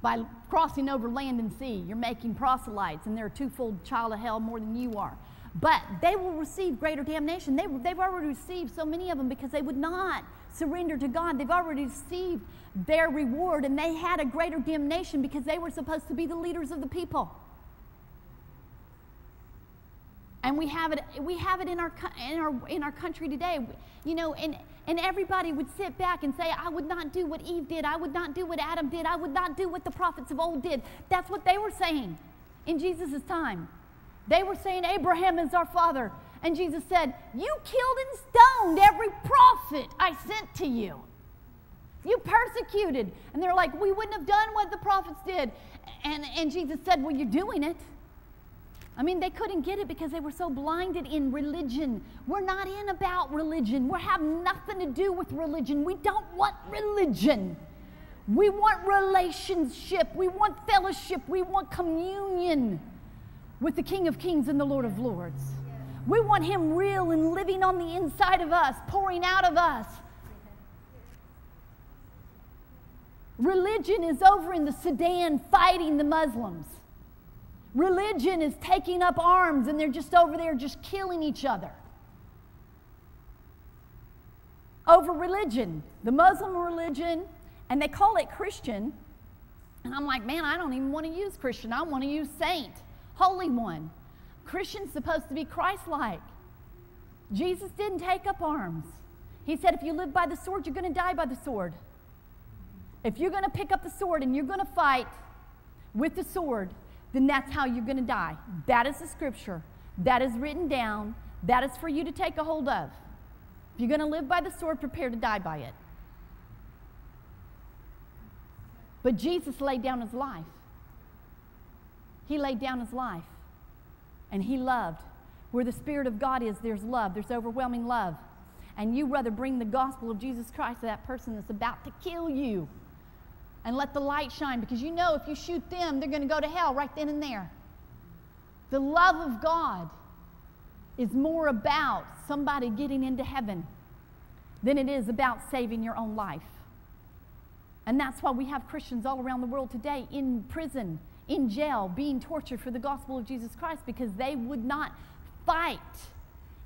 By crossing over land and sea, you're making proselytes, and they're a twofold child of hell more than you are. But they will receive greater damnation. They, they've already received so many of them because they would not surrender to God. They've already received their reward, and they had a greater damnation because they were supposed to be the leaders of the people. And we have it, we have it in, our, in, our, in our country today. You know, and, and everybody would sit back and say, I would not do what Eve did. I would not do what Adam did. I would not do what the prophets of old did. That's what they were saying in Jesus' time. They were saying, Abraham is our father. And Jesus said, You killed and stoned every prophet I sent to you. You persecuted. And they're like, We wouldn't have done what the prophets did. And, and Jesus said, Well, you're doing it. I mean, they couldn't get it because they were so blinded in religion. We're not in about religion. We have nothing to do with religion. We don't want religion. We want relationship. We want fellowship. We want communion with the King of Kings and the Lord of Lords. We want Him real and living on the inside of us, pouring out of us. Religion is over in the Sudan fighting the Muslims. Religion is taking up arms and they're just over there just killing each other. Over religion, the Muslim religion, and they call it Christian, And I'm like, man, I don't even want to use Christian. I want to use saint, holy one. Christian's supposed to be Christ like. Jesus didn't take up arms. He said, if you live by the sword, you're going to die by the sword. If you're going to pick up the sword and you're going to fight with the sword, then that's how you're going to die. That is the scripture. That is written down. That is for you to take a hold of. If you're going to live by the sword, prepare to die by it. But Jesus laid down his life. He laid down his life. And he loved. Where the Spirit of God is, there's love, there's overwhelming love. And you rather bring the gospel of Jesus Christ to that person that's about to kill you and let the light shine because you know if you shoot them, they're going to go to hell right then and there. The love of God is more about somebody getting into heaven than it is about saving your own life. And that's why we have Christians all around the world today in prison, in jail, being tortured for the gospel of Jesus Christ because they would not fight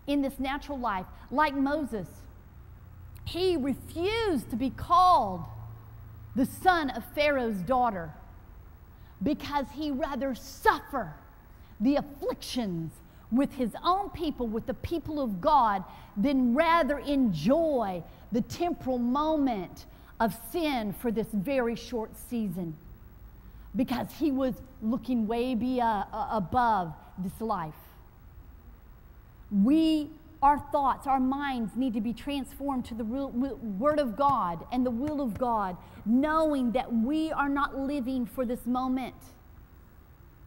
in this natural life like Moses. He refused to be called the son of Pharaoh's daughter because he rather suffer the afflictions with his own people, with the people of God, than rather enjoy the temporal moment of sin for this very short season because he was looking way be, uh, above this life. We, our thoughts, our minds need to be transformed to the real, Word of God and the will of God, knowing that we are not living for this moment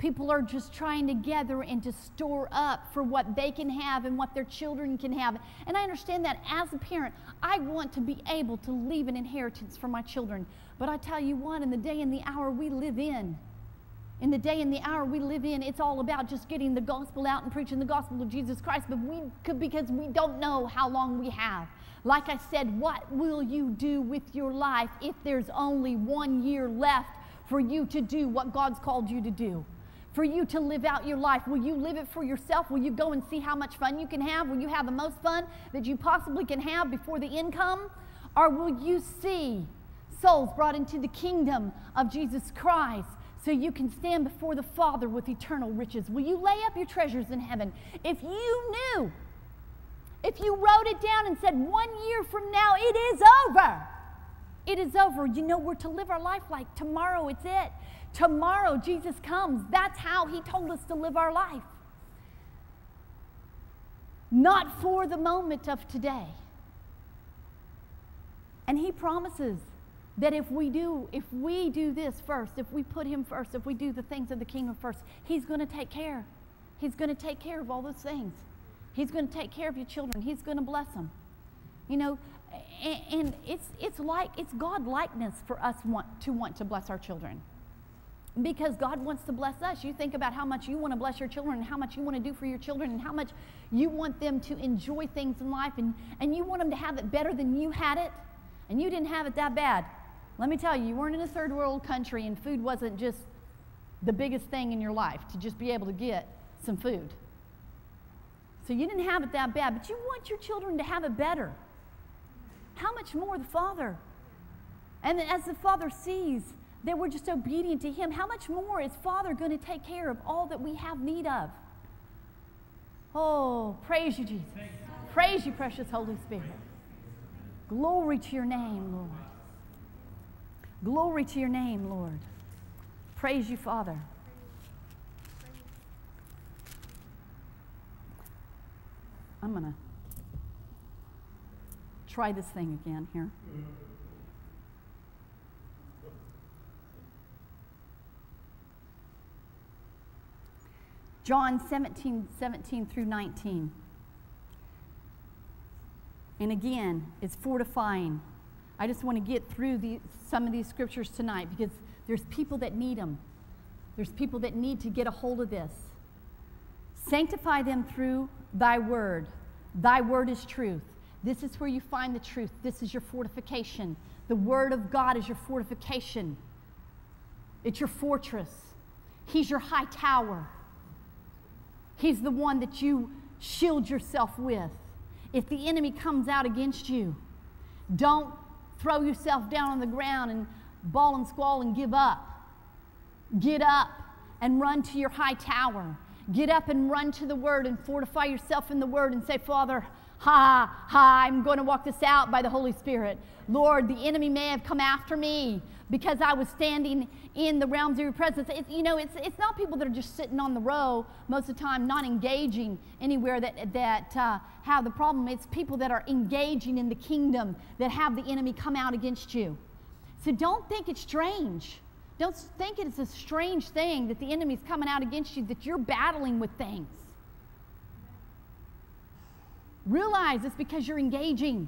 People are just trying to gather and to store up for what they can have and what their children can have. And I understand that as a parent, I want to be able to leave an inheritance for my children. But I tell you what, in the day and the hour we live in, in the day and the hour we live in, it's all about just getting the gospel out and preaching the gospel of Jesus Christ. But we could, because we don't know how long we have. Like I said, what will you do with your life if there's only one year left for you to do what God's called you to do? for you to live out your life? Will you live it for yourself? Will you go and see how much fun you can have? Will you have the most fun that you possibly can have before the income? Or will you see souls brought into the kingdom of Jesus Christ so you can stand before the Father with eternal riches? Will you lay up your treasures in heaven? If you knew, if you wrote it down and said, one year from now, it is over. It is over. You know, we're to live our life like tomorrow, it's it. Tomorrow, Jesus comes. That's how He told us to live our life. Not for the moment of today. And He promises that if we do if we do this first if we put him first if we do the things of the kingdom first he's going to take care. He's going to take care of all those things. He's going to take care of your children. He's going to bless them. You know and, it's it's like it's god likeness for us want to want to bless our children. Because God wants to bless us. You think about how much you want to bless your children and how much you want to do for your children and how much you want them to enjoy things in life and, and you want them to have it better than you had it. And you didn't have it that bad. Let me tell you, you weren't in a third world country and food wasn't just the biggest thing in your life to just be able to get some food. So you didn't have it that bad, but you want your children to have it better. How much more the Father? And as the Father sees, that we're just obedient to Him, how much more is Father going to take care of all that we have need of? Oh, praise you, Jesus. Praise you, precious Holy Spirit. Glory to your name, Lord. Glory to your name, Lord. Praise you, Father. I'm going to try this thing again here. John 17, 17 through 19. And again, it's fortifying. I just want to get through the, some of these scriptures tonight because there's people that need them. There's people that need to get a hold of this. Sanctify them through thy word. Thy word is truth. This is where you find the truth. This is your fortification. The word of God is your fortification, it's your fortress. He's your high tower. He's the one that you shield yourself with. If the enemy comes out against you, don't throw yourself down on the ground and bawl and squall and give up. Get up and run to your high tower. Get up and run to the Word and fortify yourself in the Word and say, Father, ha, ha, I'm going to walk this out by the Holy Spirit. Lord, the enemy may have come after me because I was standing in the realms of your presence. It's, you know, it's, it's not people that are just sitting on the row most of the time, not engaging anywhere that, that uh, have the problem. It's people that are engaging in the kingdom that have the enemy come out against you. So don't think it's strange. Don't think it's a strange thing that the enemy's coming out against you, that you're battling with things. Realize it's because you're engaging.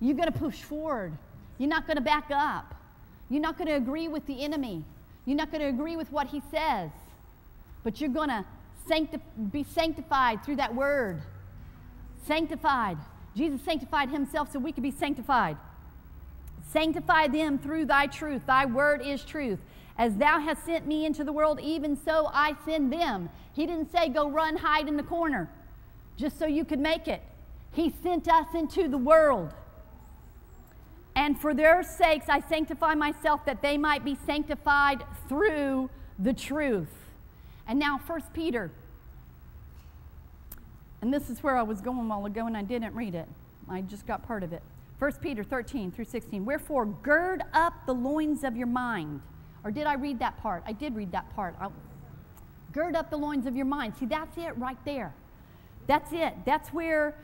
You're going to push forward. You're not going to back up. You're not going to agree with the enemy. You're not going to agree with what he says. But you're going to sancti- be sanctified through that word. Sanctified. Jesus sanctified himself so we could be sanctified. Sanctify them through thy truth. Thy word is truth. As thou hast sent me into the world, even so I send them. He didn't say, go run, hide in the corner, just so you could make it. He sent us into the world. And for their sakes I sanctify myself, that they might be sanctified through the truth. And now, First Peter. And this is where I was going a while ago, and I didn't read it. I just got part of it. 1 Peter 13 through 16. Wherefore, gird up the loins of your mind. Or did I read that part? I did read that part. I, gird up the loins of your mind. See, that's it right there. That's it. That's where,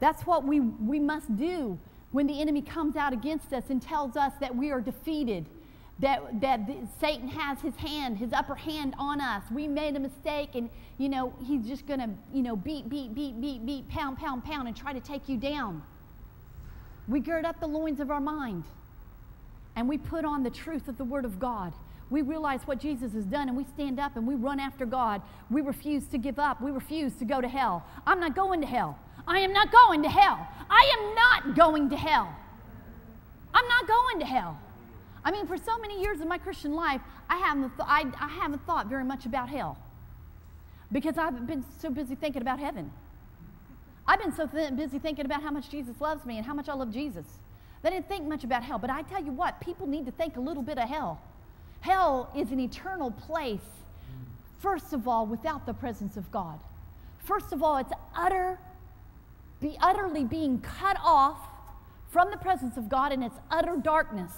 that's what we, we must do when the enemy comes out against us and tells us that we are defeated, that, that Satan has his hand, his upper hand on us. We made a mistake and, you know, he's just going to, you know, beat, beat, beat, beat, beat, pound, pound, pound, and try to take you down. We gird up the loins of our mind and we put on the truth of the Word of God. We realize what Jesus has done and we stand up and we run after God. We refuse to give up. We refuse to go to hell. I'm not going to hell. I am not going to hell. I am not going to hell. I'm not going to hell. I mean, for so many years of my Christian life, I haven't, th- I, I haven't thought very much about hell because I've been so busy thinking about heaven. I've been so th- busy thinking about how much Jesus loves me and how much I love Jesus. I didn't think much about hell. But I tell you what, people need to think a little bit of hell. Hell is an eternal place, first of all, without the presence of God. First of all, it's utter, be utterly being cut off from the presence of God and it's utter darkness.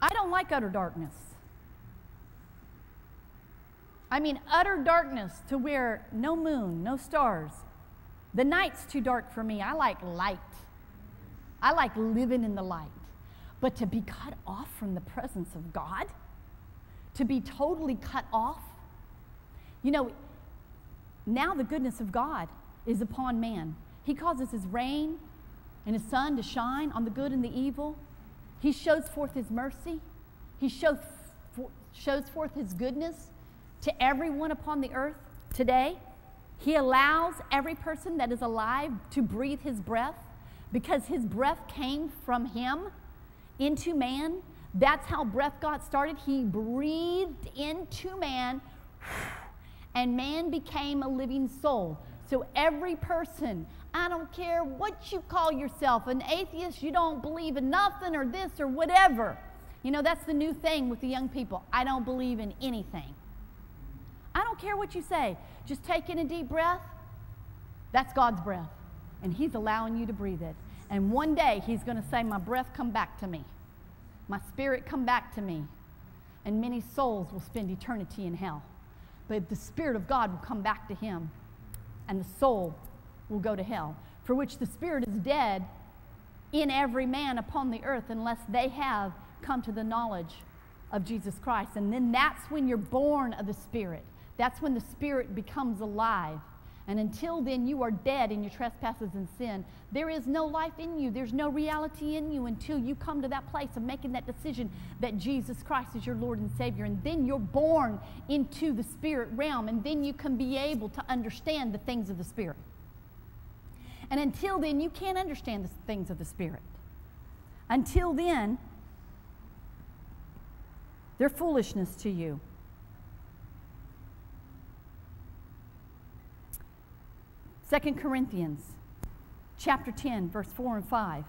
I don't like utter darkness. I mean, utter darkness to where no moon, no stars, the night's too dark for me. I like light. I like living in the light. But to be cut off from the presence of God, to be totally cut off, you know, now the goodness of God is upon man. He causes his rain and his sun to shine on the good and the evil. He shows forth his mercy. He shows, shows forth his goodness to everyone upon the earth today. He allows every person that is alive to breathe his breath because his breath came from him into man. That's how breath got started. He breathed into man, and man became a living soul. So every person, I don't care what you call yourself, an atheist, you don't believe in nothing or this or whatever. You know, that's the new thing with the young people. I don't believe in anything. I don't care what you say. Just take in a deep breath. That's God's breath. And He's allowing you to breathe it. And one day He's going to say, My breath come back to me. My spirit come back to me. And many souls will spend eternity in hell. But the Spirit of God will come back to Him. And the soul will go to hell, for which the Spirit is dead in every man upon the earth unless they have come to the knowledge of Jesus Christ. And then that's when you're born of the Spirit. That's when the Spirit becomes alive. And until then, you are dead in your trespasses and sin. There is no life in you. There's no reality in you until you come to that place of making that decision that Jesus Christ is your Lord and Savior. And then you're born into the spirit realm. And then you can be able to understand the things of the Spirit. And until then, you can't understand the things of the Spirit. Until then, they're foolishness to you. Second Corinthians chapter 10, verse 4 and 5.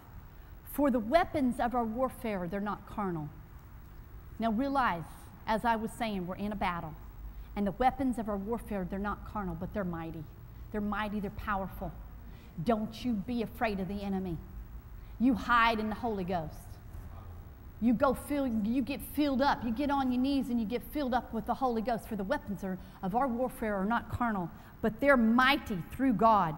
For the weapons of our warfare, they're not carnal. Now realize as I was saying, we're in a battle. And the weapons of our warfare, they're not carnal, but they're mighty. They're mighty, they're powerful. Don't you be afraid of the enemy. You hide in the Holy Ghost. You go fill, you get filled up. You get on your knees and you get filled up with the Holy Ghost. For the weapons are, of our warfare are not carnal, but they're mighty through God.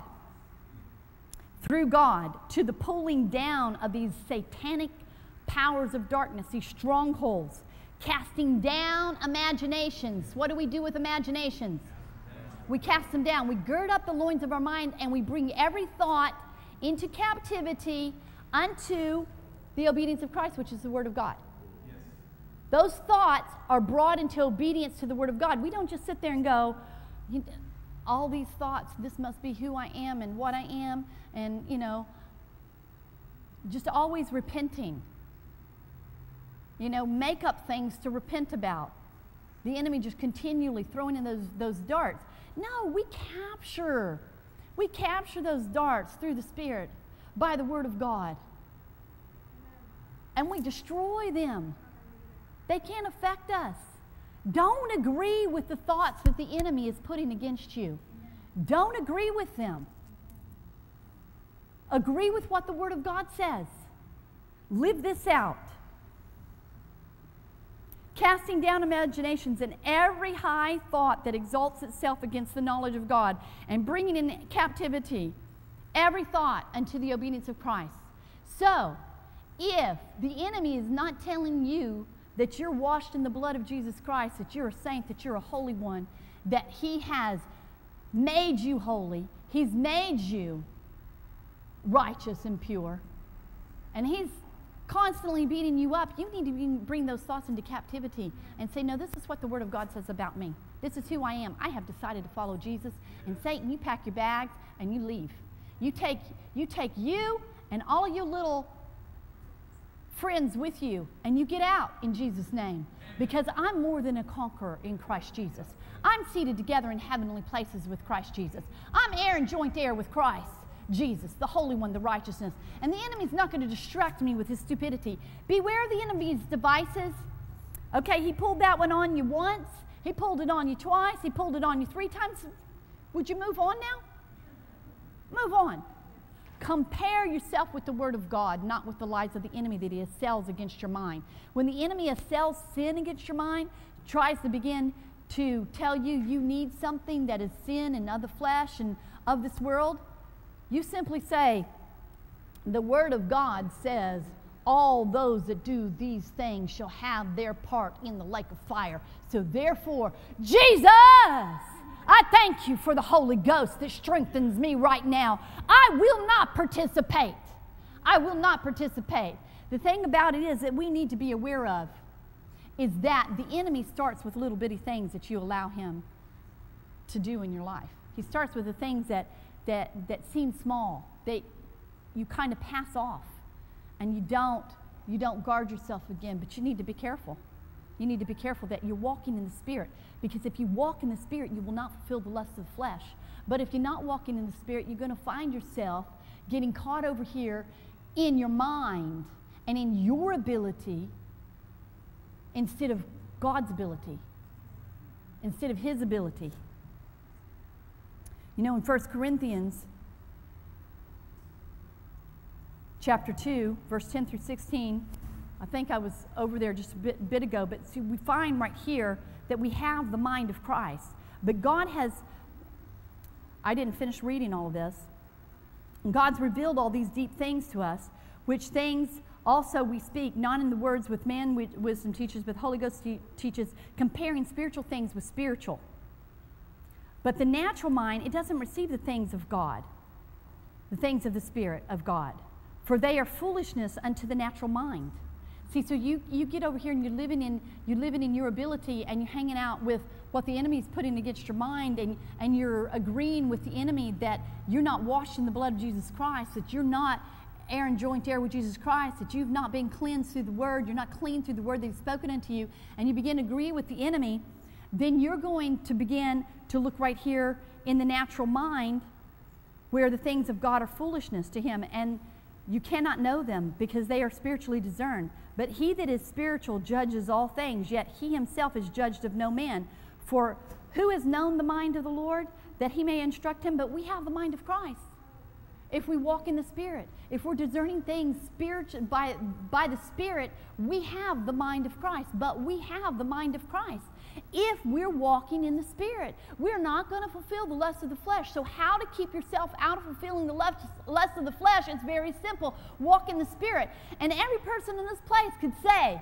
Through God to the pulling down of these satanic powers of darkness, these strongholds, casting down imaginations. What do we do with imaginations? We cast them down. We gird up the loins of our mind and we bring every thought into captivity unto the obedience of Christ, which is the Word of God. Yes. Those thoughts are brought into obedience to the Word of God. We don't just sit there and go, all these thoughts, this must be who I am and what I am, and, you know, just always repenting. You know, make up things to repent about. The enemy just continually throwing in those, those darts. No, we capture. We capture those darts through the Spirit by the Word of God and we destroy them. They can't affect us. Don't agree with the thoughts that the enemy is putting against you. Don't agree with them. Agree with what the Word of God says. Live this out. Casting down imaginations and every high thought that exalts itself against the knowledge of God, and bringing in captivity every thought unto the obedience of Christ. So, if the enemy is not telling you that you're washed in the blood of Jesus Christ, that you're a saint, that you're a holy one, that he has made you holy, he's made you righteous and pure, and he's constantly beating you up, you need to bring those thoughts into captivity and say, No, this is what the Word of God says about me. This is who I am. I have decided to follow Jesus. And Satan, you pack your bags and you leave. You take you, take you and all your little friends with you and you get out in Jesus' name. Because I'm more than a conqueror in Christ Jesus. I'm seated together in heavenly places with Christ Jesus. I'm heir and joint heir with Christ. Jesus, the Holy One, the righteousness. And the enemy's not going to distract me with his stupidity. Beware of the enemy's devices. Okay, he pulled that one on you once, he pulled it on you twice, he pulled it on you three times. Would you move on now? Move on. Compare yourself with the Word of God, not with the lies of the enemy that he assails against your mind. When the enemy assails sin against your mind, tries to begin to tell you you need something that is sin and of the flesh and of this world, you simply say, The Word of God says, all those that do these things shall have their part in the lake of fire. So therefore, Jesus I thank you for the Holy Ghost that strengthens me right now. I will not participate. I will not participate. The thing about it is that we need to be aware of is that the enemy starts with little bitty things that you allow him to do in your life. He starts with the things that, that, that seem small, that you kind of pass off, and you don't, you don't guard yourself again, but you need to be careful. You need to be careful that you're walking in the Spirit. Because if you walk in the Spirit, you will not fulfill the lusts of the flesh. But if you're not walking in the Spirit, you're going to find yourself getting caught over here in your mind and in your ability instead of God's ability, instead of His ability. You know, in 1 Corinthians chapter 2, verse 10 through 16, I think I was over there just a bit, bit ago, but see, we find right here that we have the mind of Christ. But God has, I didn't finish reading all of this. God's revealed all these deep things to us, which things also we speak, not in the words with man wisdom teaches, but Holy Ghost teaches, comparing spiritual things with spiritual. But the natural mind, it doesn't receive the things of God, the things of the Spirit of God, for they are foolishness unto the natural mind. See, so you, you get over here and you're living in you're living in your ability and you're hanging out with what the enemy is putting against your mind and, and you're agreeing with the enemy that you're not washed in the blood of Jesus Christ, that you're not heir and joint heir with Jesus Christ, that you've not been cleansed through the word, you're not clean through the word that he's spoken unto you, and you begin to agree with the enemy, then you're going to begin to look right here in the natural mind where the things of God are foolishness to him. And You cannot know them because they are spiritually discerned. But he that is spiritual judges all things, yet he himself is judged of no man. For who has known the mind of the Lord that he may instruct him? But we have the mind of Christ. If we walk in the Spirit, if we're discerning things spiritual by, by the Spirit, we have the mind of Christ. But we have the mind of Christ if we're walking in the Spirit. We're not going to fulfill the lust of the flesh. So, how to keep yourself out of fulfilling the lust of the flesh? It's very simple walk in the Spirit. And every person in this place could say,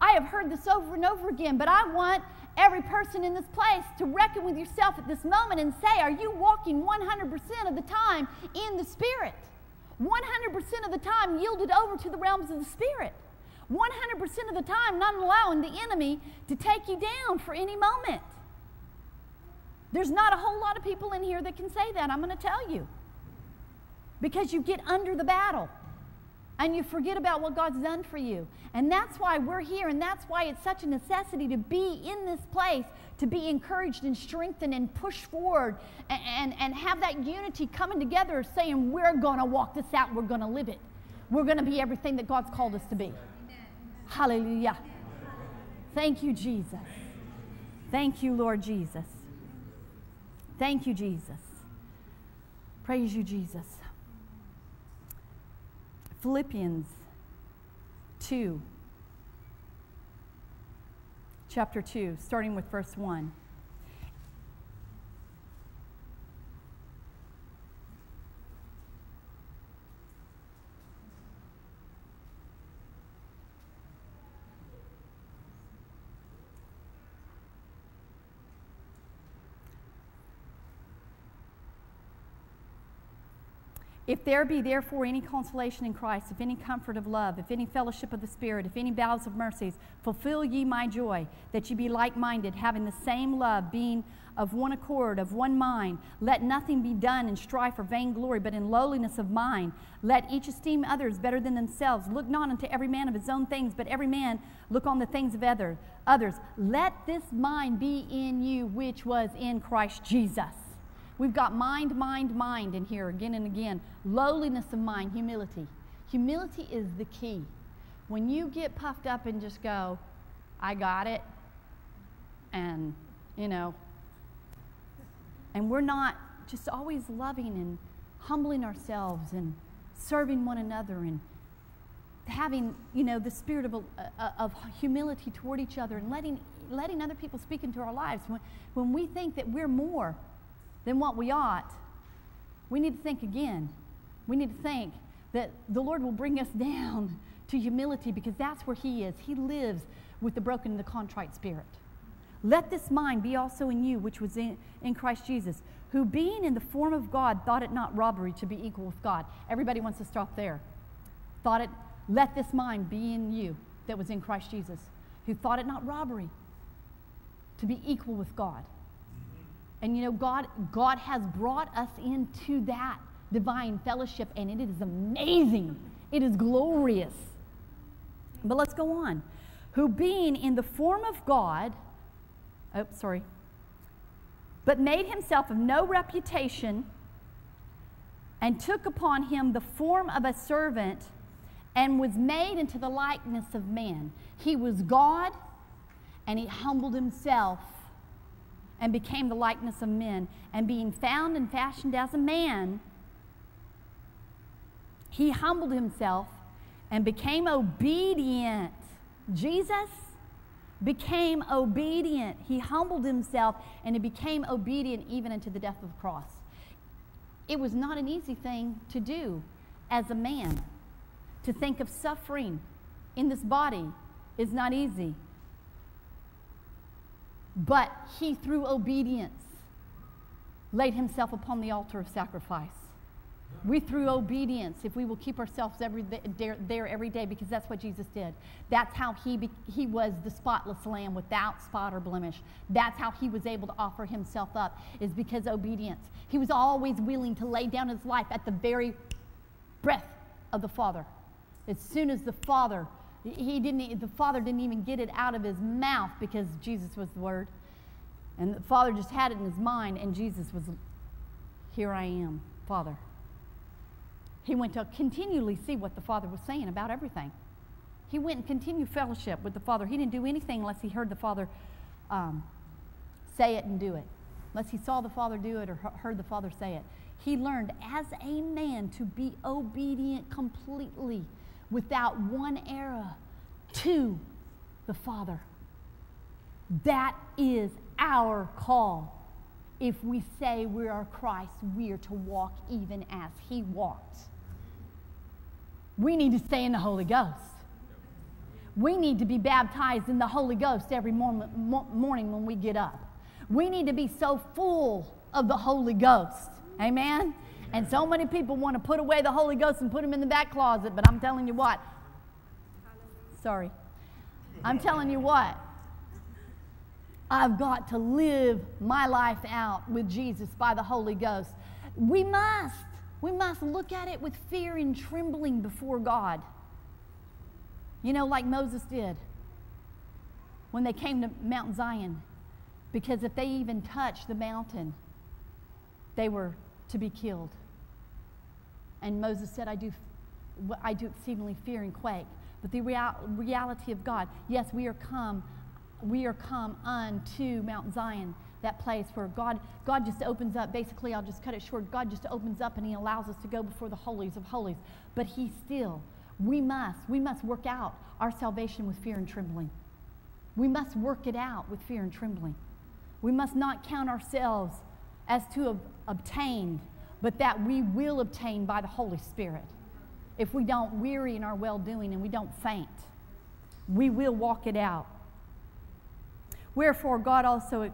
I have heard this over and over again, but I want every person in this place to reckon with yourself at this moment and say, Are you walking 100% of the time in the Spirit? 100% of the time yielded over to the realms of the Spirit. 100% of the time, not allowing the enemy to take you down for any moment. There's not a whole lot of people in here that can say that, I'm going to tell you. Because you get under the battle and you forget about what God's done for you. And that's why we're here, and that's why it's such a necessity to be in this place, to be encouraged and strengthened and push forward and, and, and have that unity coming together saying, We're going to walk this out, we're going to live it. We're going to be everything that God's called us to be. Hallelujah. Thank you, Jesus. Thank you, Lord Jesus. Thank you, Jesus. Praise you, Jesus. Philippians 2, chapter 2, starting with verse 1. If there be therefore any consolation in Christ, if any comfort of love, if any fellowship of the Spirit, if any bowels of mercies, fulfill ye my joy, that ye be like minded, having the same love, being of one accord, of one mind. Let nothing be done in strife or vainglory, but in lowliness of mind. Let each esteem others better than themselves. Look not unto every man of his own things, but every man look on the things of other, others. Let this mind be in you, which was in Christ Jesus We've got mind, mind, mind in here again and again. Lowliness of mind, humility. Humility is the key. When you get puffed up and just go, I got it, and, you know, and we're not just always loving and humbling ourselves and serving one another and having, you know, the spirit of, uh, of humility toward each other and letting, letting other people speak into our lives. When, when we think that we're more than what we ought, we need to think again. We need to think that the Lord will bring us down to humility because that's where He is. He lives with the broken and the contrite spirit. Let this mind be also in you, which was in, in Christ Jesus, who being in the form of God thought it not robbery to be equal with God. Everybody wants to stop there. Thought it, let this mind be in you that was in Christ Jesus, who thought it not robbery to be equal with God. And you know, God, God has brought us into that divine fellowship, and it is amazing. It is glorious. But let's go on. Who being in the form of God, oh, sorry, but made himself of no reputation and took upon him the form of a servant and was made into the likeness of man. He was God and he humbled himself and became the likeness of men. And being found and fashioned as a man, he humbled himself and became obedient. Jesus became obedient. He humbled himself and he became obedient even unto the death of the cross. It was not an easy thing to do as a man. To think of suffering in this body is not easy. But he, through obedience, laid himself upon the altar of sacrifice. We, through obedience, if we will keep ourselves every day, there every day, because that's what Jesus did. That's how he, be, he was the spotless lamb without spot or blemish. That's how he was able to offer himself up, is because obedience. He was always willing to lay down his life at the very breath of the Father. As soon as the Father he didn't, the Father didn't even get it out of his mouth because Jesus was the Word. And the Father just had it in his mind, and Jesus was, Here I am, Father. He went to continually see what the Father was saying about everything. He went and continued fellowship with the Father. He didn't do anything unless he heard the Father um, say it and do it, unless he saw the Father do it or heard the Father say it. He learned as a man to be obedient completely without one error to the Father. That is our call. If we say we are Christ, we are to walk even as He walked. We need to stay in the Holy Ghost. We need to be baptized in the Holy Ghost every morning when we get up. We need to be so full of the Holy Ghost. Amen? And so many people want to put away the Holy Ghost and put him in the back closet, but I'm telling you what. Sorry. I'm telling you what. I've got to live my life out with Jesus by the Holy Ghost. We must. We must look at it with fear and trembling before God. You know, like Moses did when they came to Mount Zion. Because if they even touched the mountain, they were to be killed. And Moses said, I do, I do exceedingly fear and quake. But the real, reality of God, yes, we are come, we are come unto Mount Zion that place where God, God just opens up. Basically, I'll just cut it short. God just opens up and He allows us to go before the holies of holies. But He still, we must, we must work out our salvation with fear and trembling. We must work it out with fear and trembling. We must not count ourselves as to have obtained, but that we will obtain by the Holy Spirit. If we don't weary in our well doing and we don't faint, we will walk it out. Wherefore, God also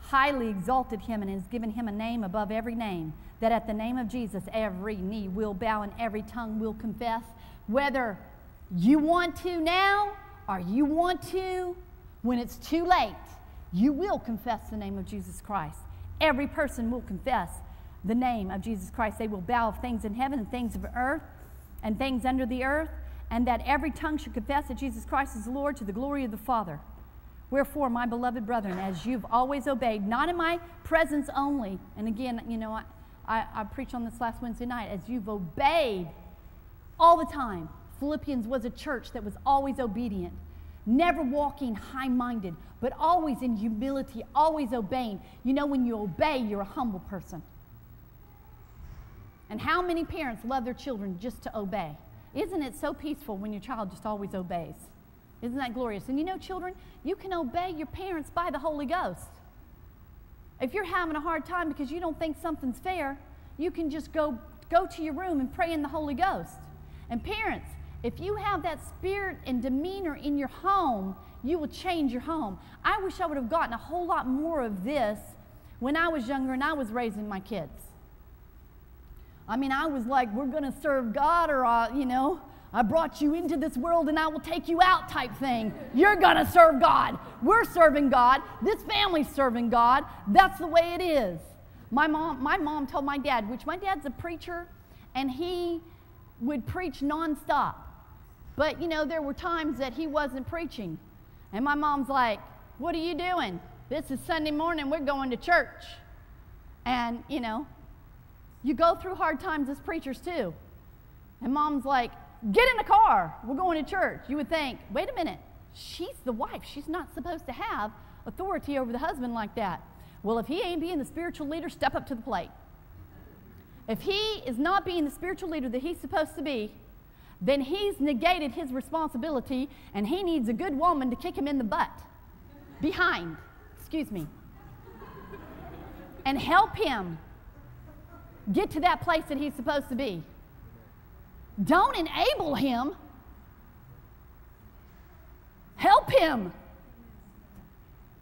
highly exalted him and has given him a name above every name, that at the name of Jesus every knee will bow and every tongue will confess, whether you want to now or you want to when it's too late, you will confess the name of Jesus Christ. Every person will confess the name of Jesus Christ. They will bow of things in heaven and things of earth and things under the earth, and that every tongue should confess that Jesus Christ is Lord to the glory of the Father. Wherefore, my beloved brethren, as you've always obeyed, not in my presence only, and again, you know, I, I, I preached on this last Wednesday night, as you've obeyed all the time. Philippians was a church that was always obedient, never walking high minded, but always in humility, always obeying. You know, when you obey, you're a humble person. And how many parents love their children just to obey? Isn't it so peaceful when your child just always obeys? Isn't that glorious? And you know, children, you can obey your parents by the Holy Ghost. If you're having a hard time because you don't think something's fair, you can just go, go to your room and pray in the Holy Ghost. And parents, if you have that spirit and demeanor in your home, you will change your home. I wish I would have gotten a whole lot more of this when I was younger and I was raising my kids. I mean, I was like, we're going to serve God, or, uh, you know, I brought you into this world and I will take you out type thing. You're going to serve God. We're serving God. This family's serving God. That's the way it is. My mom, my mom told my dad, which my dad's a preacher, and he would preach nonstop. But, you know, there were times that he wasn't preaching. And my mom's like, What are you doing? This is Sunday morning. We're going to church. And, you know, you go through hard times as preachers too. And mom's like, Get in the car. We're going to church. You would think, wait a minute, she's the wife. She's not supposed to have authority over the husband like that. Well, if he ain't being the spiritual leader, step up to the plate. If he is not being the spiritual leader that he's supposed to be, then he's negated his responsibility and he needs a good woman to kick him in the butt. Behind, excuse me. And help him get to that place that he's supposed to be. Don't enable him. Help him.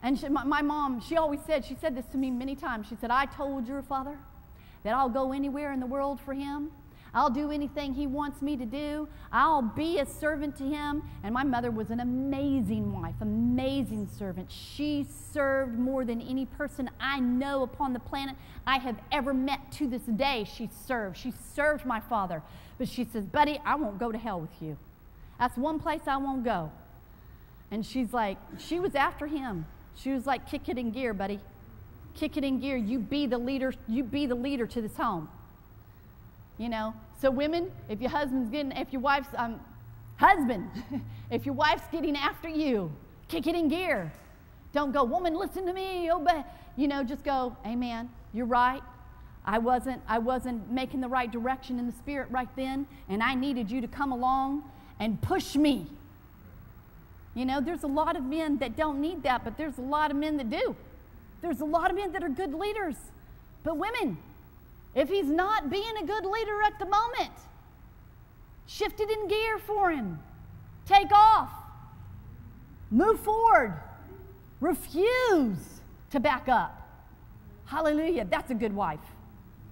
And she, my, my, mom, she always said, she said this to me many times. She said, I told your father that I'll go anywhere in the world for him. I'll do anything he wants me to do. I'll be a servant to him. And my mother was an amazing wife, amazing servant. She served more than any person I know upon the planet I have ever met to this day. She served. She served my father. But she says, Buddy, I won't go to hell with you. That's one place I won't go. And she's like, she was after him. She was like, kick it in gear, buddy. Kick it in gear. You be the leader, you be the leader to this home. You know, so women, if your husband's getting, if your wife's, um, husband, if your wife's getting after you, kick it in gear. Don't go, woman, listen to me, obey. You know, just go, amen, you're right. I wasn't, I wasn't making the right direction in the spirit right then, and I needed you to come along and push me. You know, there's a lot of men that don't need that, but there's a lot of men that do. There's a lot of men that are good leaders. But women, if he's not being a good leader at the moment, shift it in gear for him. Take off. Move forward. Refuse to back up. Hallelujah. That's a good wife.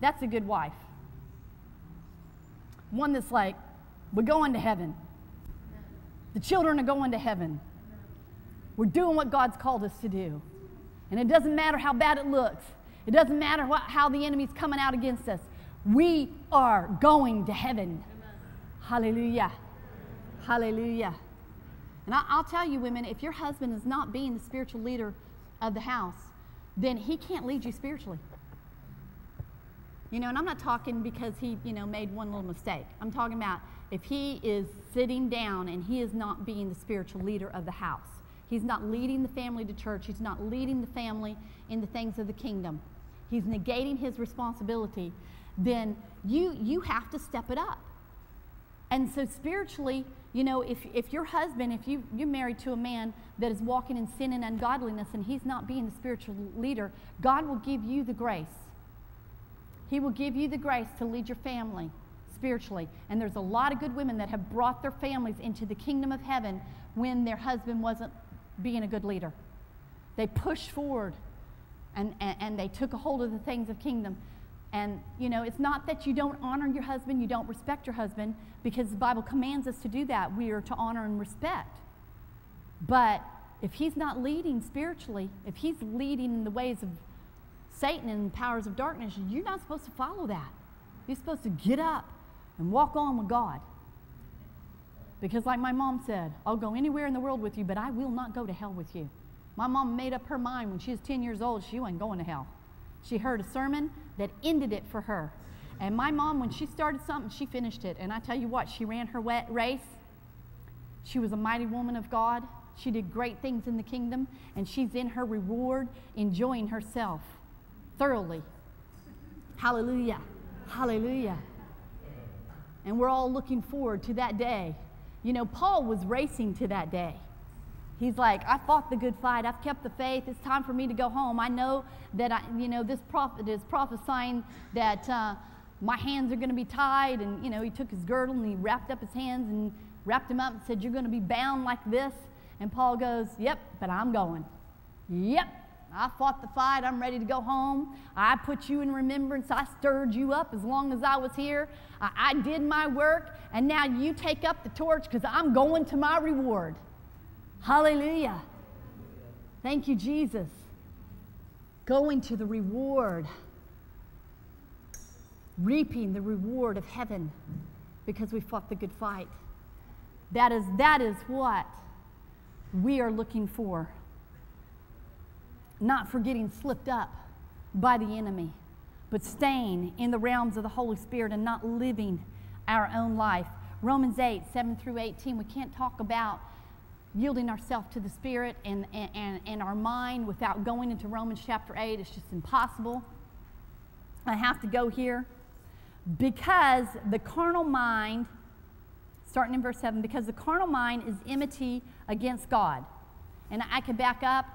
That's a good wife. One that's like, we're going to heaven. The children are going to heaven. We're doing what God's called us to do. And it doesn't matter how bad it looks, it doesn't matter what, how the enemy's coming out against us. We are going to heaven. Hallelujah. Hallelujah. And I, will tell you, women, if your husband is not being the spiritual leader of the house, then he can't lead you spiritually. You know, and I'm not talking because he, you know, made one little mistake. I'm talking about if he is sitting down and he is not being the spiritual leader of the house. He's not leading the family to church. He's not leading the family in the things of the kingdom. He's negating his responsibility. Then you you have to step it up. And so spiritually, you know, if, if your husband, if you, you're married to a man that is walking in sin and ungodliness and he's not being the spiritual leader, God will give you the grace he will give you the grace to lead your family spiritually. And there's a lot of good women that have brought their families into the kingdom of heaven when their husband wasn't being a good leader. They pushed forward and, and, and they took a hold of the things of kingdom. And, you know, it's not that you don't honor your husband, you don't respect your husband, because the Bible commands us to do that. We are to honor and respect. But if he's not leading spiritually, if he's leading in the ways of Satan and powers of darkness, you're not supposed to follow that. You're supposed to get up and walk on with God. Because, like my mom said, I'll go anywhere in the world with you, but I will not go to hell with you. My mom made up her mind when she was 10 years old, she wasn't going to hell. She heard a sermon that ended it for her. And my mom, when she started something, she finished it. And I tell you what, she ran her race. She was a mighty woman of God. She did great things in the kingdom, and she's in her reward, enjoying herself thoroughly. Hallelujah. Hallelujah. And we're all looking forward to that day. You know, Paul was racing to that day. He's like, I fought the good fight. I've kept the faith. It's time for me to go home. I know that, I, you know, this prophet is prophesying that uh, my hands are going to be tied. And, you know, he took his girdle and he wrapped up his hands and wrapped him up and said, You're going to be bound like this. And Paul goes, Yep, but I'm going. Yep, I fought the fight. I'm ready to go home. I put you in remembrance. I stirred you up as long as I was here. I, I did my work, and now you take up the torch because I'm going to my reward. Hallelujah. Thank you, Jesus. Going to the reward, reaping the reward of heaven because we fought the good fight. That is, that is what we are looking for not for getting slipped up by the enemy, but staying in the realms of the Holy Spirit and not living our own life. Romans 8, 7 through 18, we can't talk about yielding ourselves to the Spirit and, and, and our mind without going into Romans chapter 8. It's just impossible. I have to go here because the carnal mind, starting in verse 7, because the carnal mind is enmity against God. And I could back up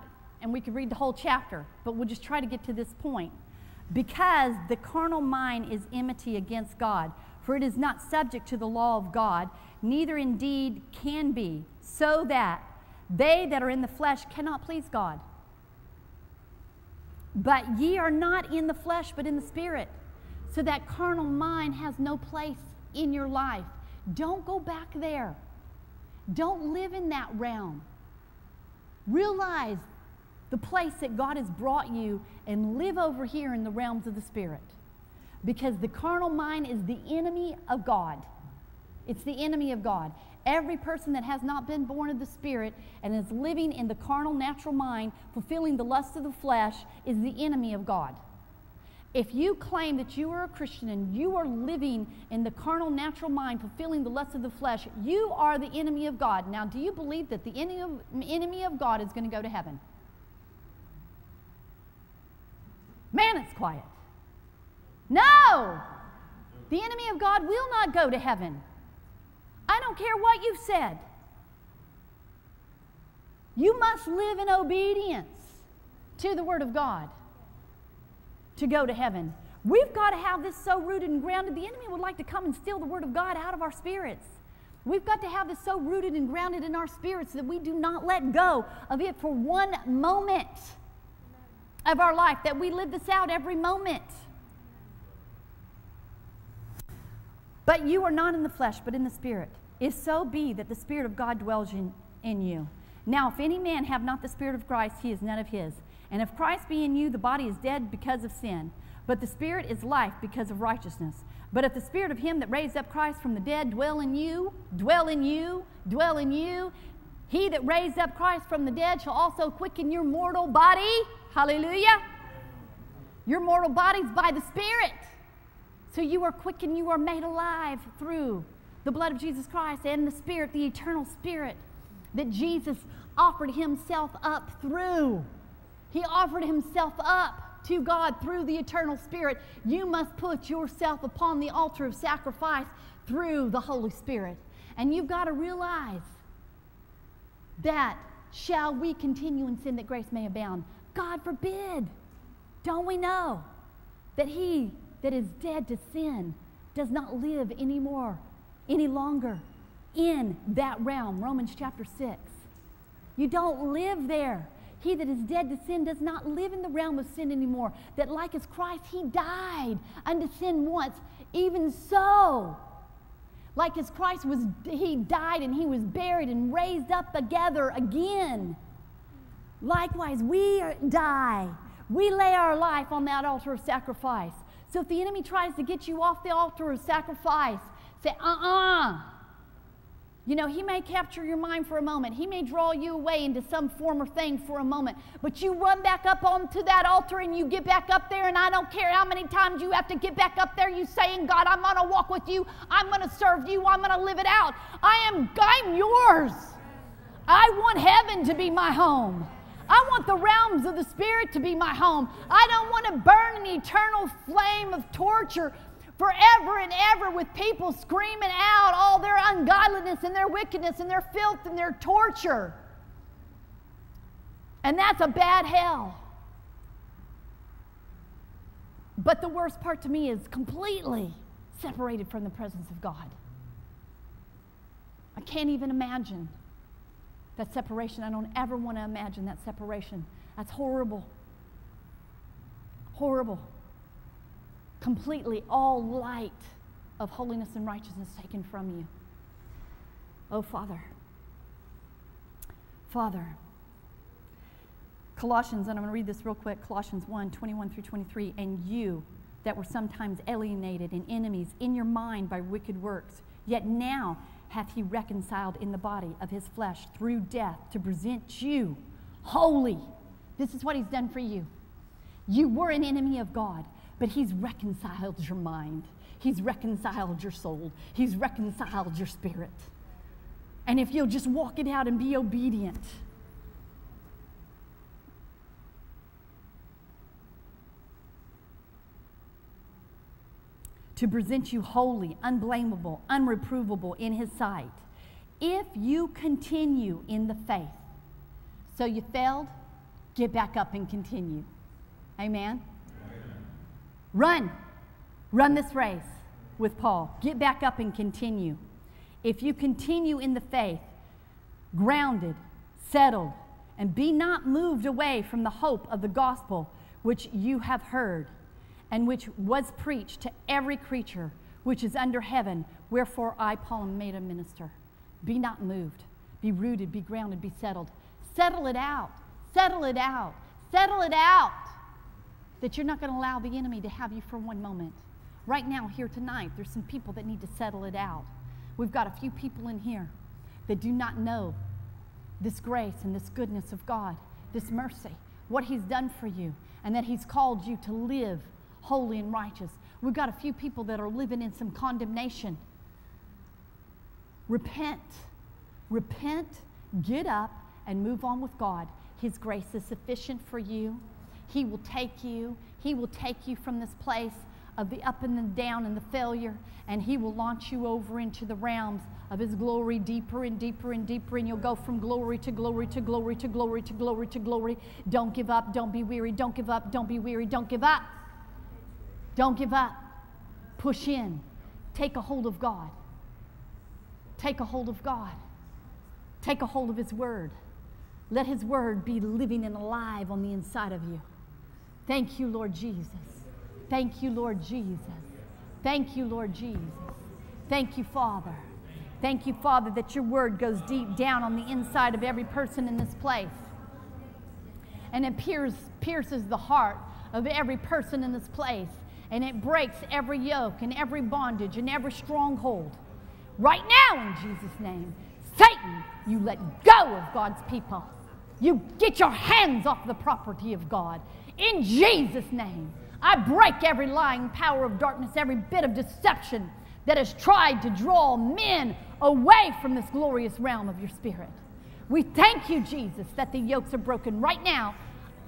and we could read the whole chapter, but we'll just try to get to this point. Because the carnal mind is enmity against God, for it is not subject to the law of God, neither indeed can be, so that they that are in the flesh cannot please God. But ye are not in the flesh, but in the spirit. So that carnal mind has no place in your life. Don't go back there. Don't live in that realm. Realize the place that God has brought you and live over here in the realms of the Spirit. Because the carnal mind is the enemy of God. It's the enemy of God. Every person that has not been born of the Spirit and is living in the carnal, natural mind, fulfilling the lust of the flesh, is the enemy of God. If you claim that you are a Christian and you are living in the carnal, natural mind, fulfilling the lusts of the flesh, you are the enemy of God. Now, do you believe that the enemy of, enemy of God is going to go to heaven? Man, it's quiet. No! The enemy of God will not go to heaven. I don't care what you've said. You must live in obedience to the Word of God to go to heaven. We've got to have this so rooted and grounded. The enemy would like to come and steal the Word of God out of our spirits. We've got to have this so rooted and grounded in our spirits that we do not let go of it for one moment of our life, that we live this out every moment. But you are not in the flesh, but in the Spirit. If so be that the Spirit of God dwells in, in you. Now, if any man have not the Spirit of Christ, he is none of his. And if Christ be in you, the body is dead because of sin, but the Spirit is life because of righteousness. But if the Spirit of him that raised up Christ from the dead dwell in you, dwell in you, dwell in you, he that raised up Christ from the dead shall also quicken your mortal body. Hallelujah. Your mortal bodies by the Spirit. So you are quickened, you are made alive through the blood of Jesus Christ and the Spirit, the eternal Spirit that Jesus offered himself up through. He offered himself up to God through the eternal Spirit. You must put yourself upon the altar of sacrifice through the Holy Spirit. And you've got to realize that shall we continue in sin that grace may abound? God forbid. Don't we know that he that is dead to sin does not live anymore, any longer in that realm? Romans chapter 6. You don't live there. He that is dead to sin does not live in the realm of sin anymore. That, like as Christ, he died unto sin once. Even so, like as Christ was, he died and he was buried and raised up together again. Likewise, we die. We lay our life on that altar of sacrifice. So if the enemy tries to get you off the altar of sacrifice, say, uh uh-uh. uh you know, he may capture your mind for a moment. He may draw you away into some former thing for a moment. But you run back up onto that altar and you get back up there, and I don't care how many times you have to get back up there, you saying, God, I'm going to walk with you. I'm going to serve you. I'm going to live it out. I am, I'm yours. I want heaven to be my home. I want the realms of the Spirit to be my home. I don't want to burn an eternal flame of torture forever and ever with people screaming out all their ungodliness and their wickedness and their filth and their torture. And that's a bad hell. But the worst part to me is completely separated from the presence of God. I can't even imagine that separation. I don't ever want to imagine that separation. That's horrible. Horrible completely all light of holiness and righteousness taken from you. Oh, Father. Father. Colossians, and I'm going to read this real quick Colossians 1 21 through 23. And you that were sometimes alienated and enemies in your mind by wicked works, yet now hath he reconciled in the body of his flesh through death to present you holy. This is what he's done for you. You were an enemy of God, but He's reconciled your mind, He's reconciled your soul, He's reconciled your spirit. And if you'll just walk it out and be obedient, to present you holy, unblameable, unreprovable in His sight, if you continue in the faith. So you failed, get back up and continue. Amen. Run. Run this race with Paul. Get back up and continue. If you continue in the faith, grounded, settled, and be not moved away from the hope of the gospel which you have heard, and which was preached to every creature which is under heaven, wherefore I, Paul, am made a minister. Be not moved. Be rooted, be grounded, be settled. Settle it out. Settle it out. Settle it out that you're not going to allow the enemy to have you for one moment. Right now, here tonight, there's some people that need to settle it out. We've got a few people in here that do not know this grace and this goodness of God, this mercy, what He's done for you, and that He's called you to live holy and righteous. We've got a few people that are living in some condemnation. Repent. Repent, get up, and move on with God. His grace is sufficient for you. He will take you. He will take you from this place of the up and the down and the failure, and He will launch you over into the realms of His glory deeper and deeper and deeper, and you'll go from glory to glory to glory to glory to glory to glory. Don't give up. Don't be weary. Don't give up. Don't be weary. Don't give up. Don't give up. Push in. Take a hold of God. Take a hold of God. Take a hold of His Word. Let His Word be living and alive on the inside of you. Thank you, Lord Jesus. Thank you, Lord Jesus. Thank you, Lord Jesus. Thank you, Father. Thank you, Father, that your word goes deep down on the inside of every person in this place. And it pierce, pierces the heart of every person in this place. And it breaks every yoke and every bondage and every stronghold. Right now, in Jesus' name, Satan, you let go of God's people. You get your hands off the property of God. In Jesus' name, I break every lying power of darkness, every bit of deception that has tried to draw men away from this glorious realm of your spirit. We thank you, Jesus, that the yokes are broken right now.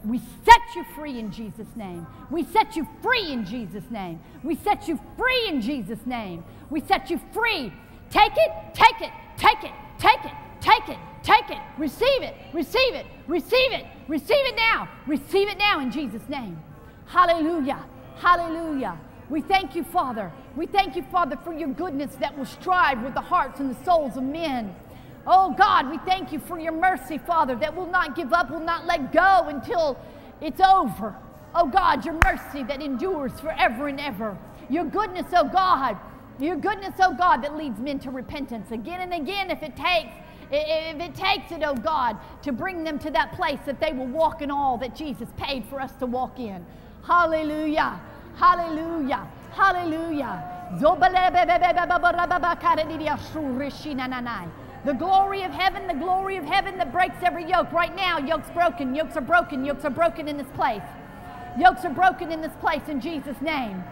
We set you free in Jesus' name. We set you free in Jesus' name. We set you free in Jesus' name. We set you free. Take it, take it, take it, take it, take it, take it. Receive it, receive it, receive it, receive it now. Receive it now in Jesus' name. Hallelujah, hallelujah. We thank you, Father. We thank you, Father, for your goodness that will strive with the hearts and the souls of men. Oh God, we thank you for your mercy, Father, that will not give up, will not let go until it's over. Oh God, your mercy that endures forever and ever. Your goodness, oh God, your goodness, oh God, that leads men to repentance again and again if it takes. If it takes it, oh God, to bring them to that place that they will walk in all that Jesus paid for us to walk in. Hallelujah. Hallelujah. Hallelujah. The glory of heaven, the glory of heaven that breaks every yoke. Right now, yokes broken, yokes are broken, yokes are broken in this place. Yokes are broken in this place in Jesus' name.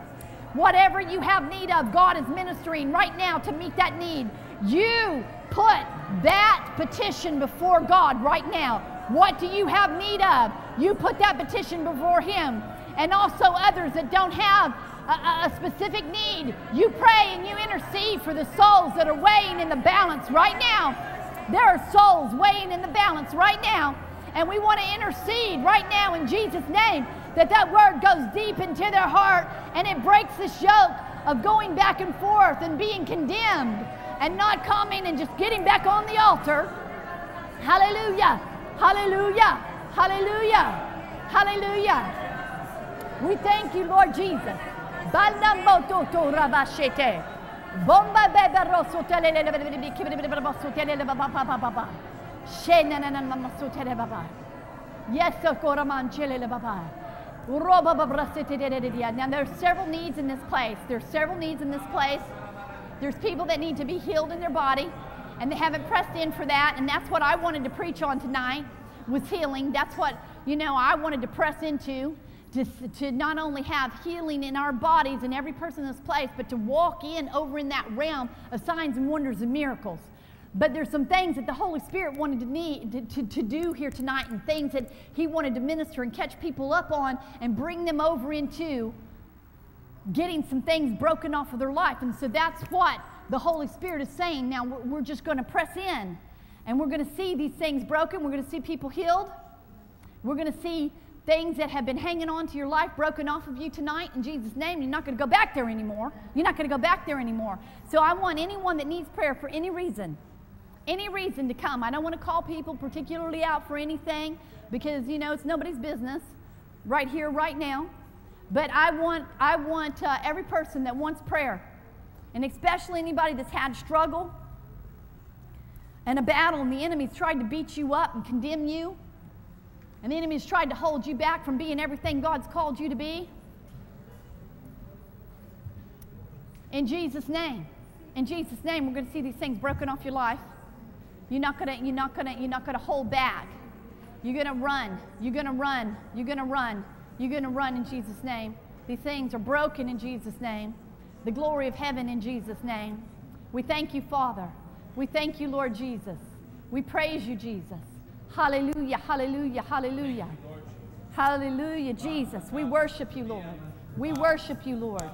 Whatever you have need of, God is ministering right now to meet that need. You put that petition before God right now. What do you have need of? You put that petition before Him. And also others that don't have a, a, specific need. You pray and you intercede for the souls that are weighing in the balance right now. There are souls weighing in the balance right now. And we want to intercede right now in Jesus' name that that word goes deep into their heart and it breaks this yoke of going back and forth and being condemned and not coming and just getting back on the altar. Hallelujah. Hallelujah. Hallelujah. Hallelujah. We thank you, Lord Jesus. Bomba bebe rosso tele Yes, Now there's several needs in this place. There's several needs in this place. There's people that need to be healed in their body, and they haven't pressed in for that. And that's what I wanted to preach on tonight was healing. That's what you know I wanted to press into to, to not only have healing in our bodies and every person in this place, but to walk in over in that realm of signs and wonders and miracles. But there's some things that the Holy Spirit wanted to, need, to, to, to, do here tonight, and things that He wanted to minister and catch people up on and bring them over into getting some things broken off of their life. And so that's what the Holy Spirit is saying. Now we're, we're just going to press in and we're going to see these things broken. We're going to see people healed. We're going to see things that have been hanging on to your life broken off of you tonight in Jesus' name. You're not going to go back there anymore. You're not going to go back there anymore. So I want anyone that needs prayer for any reason, any reason to come. I don't want to call people particularly out for anything because, you know, it's nobody's business right here, right now. But I want, I want uh, every person that wants prayer, and especially anybody that's had struggle and a battle, and the enemy's tried to beat you up and condemn you and the enemy's tried to hold you back from being everything God's called you to be. In Jesus' name. In Jesus' name, we're going to see these things broken off your life. You're not going to, you're not going to, you're not going to hold back. You're going to run. You're going to run. You're going to run. You're going to run in Jesus' name. These things are broken in Jesus' name. The glory of heaven in Jesus' name. We thank you, Father. We thank you, Lord Jesus. We praise you, Jesus. Hallelujah, hallelujah, hallelujah. Hallelujah, Jesus. We worship you, Lord. We worship you, Lord.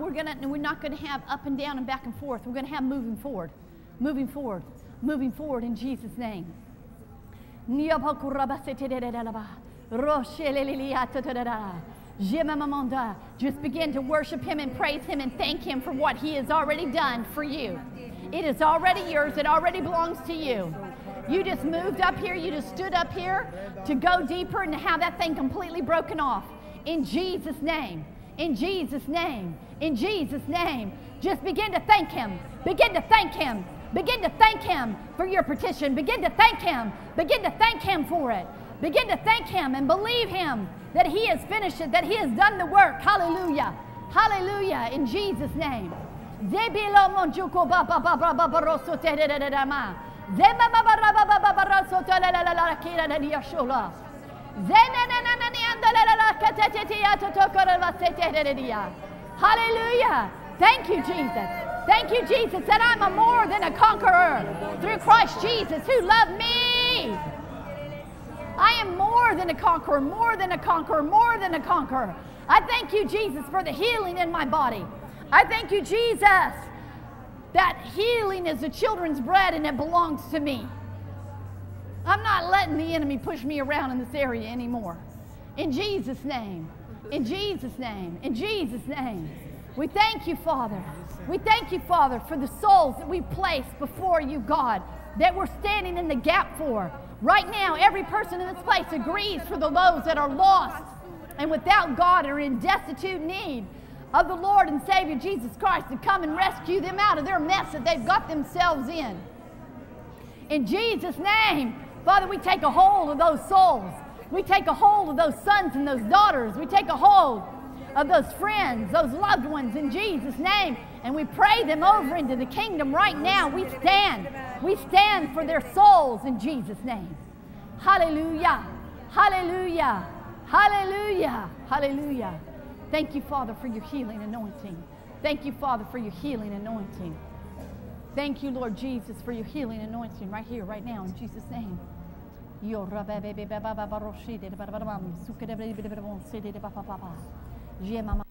We're gonna we're not gonna have up and down and back and forth. We're gonna have moving forward, moving forward, moving forward in Jesus' name. Just begin to worship Him and praise Him and thank Him for what He has already done for you. It is already yours, it already belongs to you. You just moved up here, you just stood up here to go deeper and to have that thing completely broken off. In Jesus' name. In Jesus' name. In Jesus' name. Just begin to thank Him. Begin to thank Him. Begin to thank Him for your petition. Begin to thank Him. Begin to thank Him for it. Begin to thank Him and believe Him that He has finished it, that He has done the work. Hallelujah. Hallelujah. In Jesus' name. Hallelujah. Thank you, Jesus. Thank you, Jesus, that I'm a more than a conqueror through Christ Jesus who loved me. I am more than a conqueror, more than a conqueror, more than a conqueror. I thank you, Jesus, for the healing in my body. I thank you, Jesus, that healing is the children's bread and it belongs to me. I'm not letting the enemy push me around in this area anymore. In Jesus' name. In Jesus' name. In Jesus' name. We thank you, Father. We thank you, Father, for the souls that we place before you, God, that we're standing in the gap for. Right now, every person in this place agrees for the those that are lost and without God are in destitute need of the Lord and Savior Jesus Christ to come and rescue them out of their mess that they've got themselves in. In Jesus' name, Father, we take a hold of those souls. We take a hold of those sons and those daughters. We take a hold of those friends, those loved ones in Jesus' name, and we pray them over into the kingdom right now. We stand. We stand for their souls in Jesus' name. Hallelujah. Hallelujah. Hallelujah. Hallelujah. Thank you, Father, for your healing anointing. Thank you, Father, for your healing anointing. Thank you, Lord Jesus, for your healing anointing right here, right now, in Jesus' name. Yo rabbe be be ba ba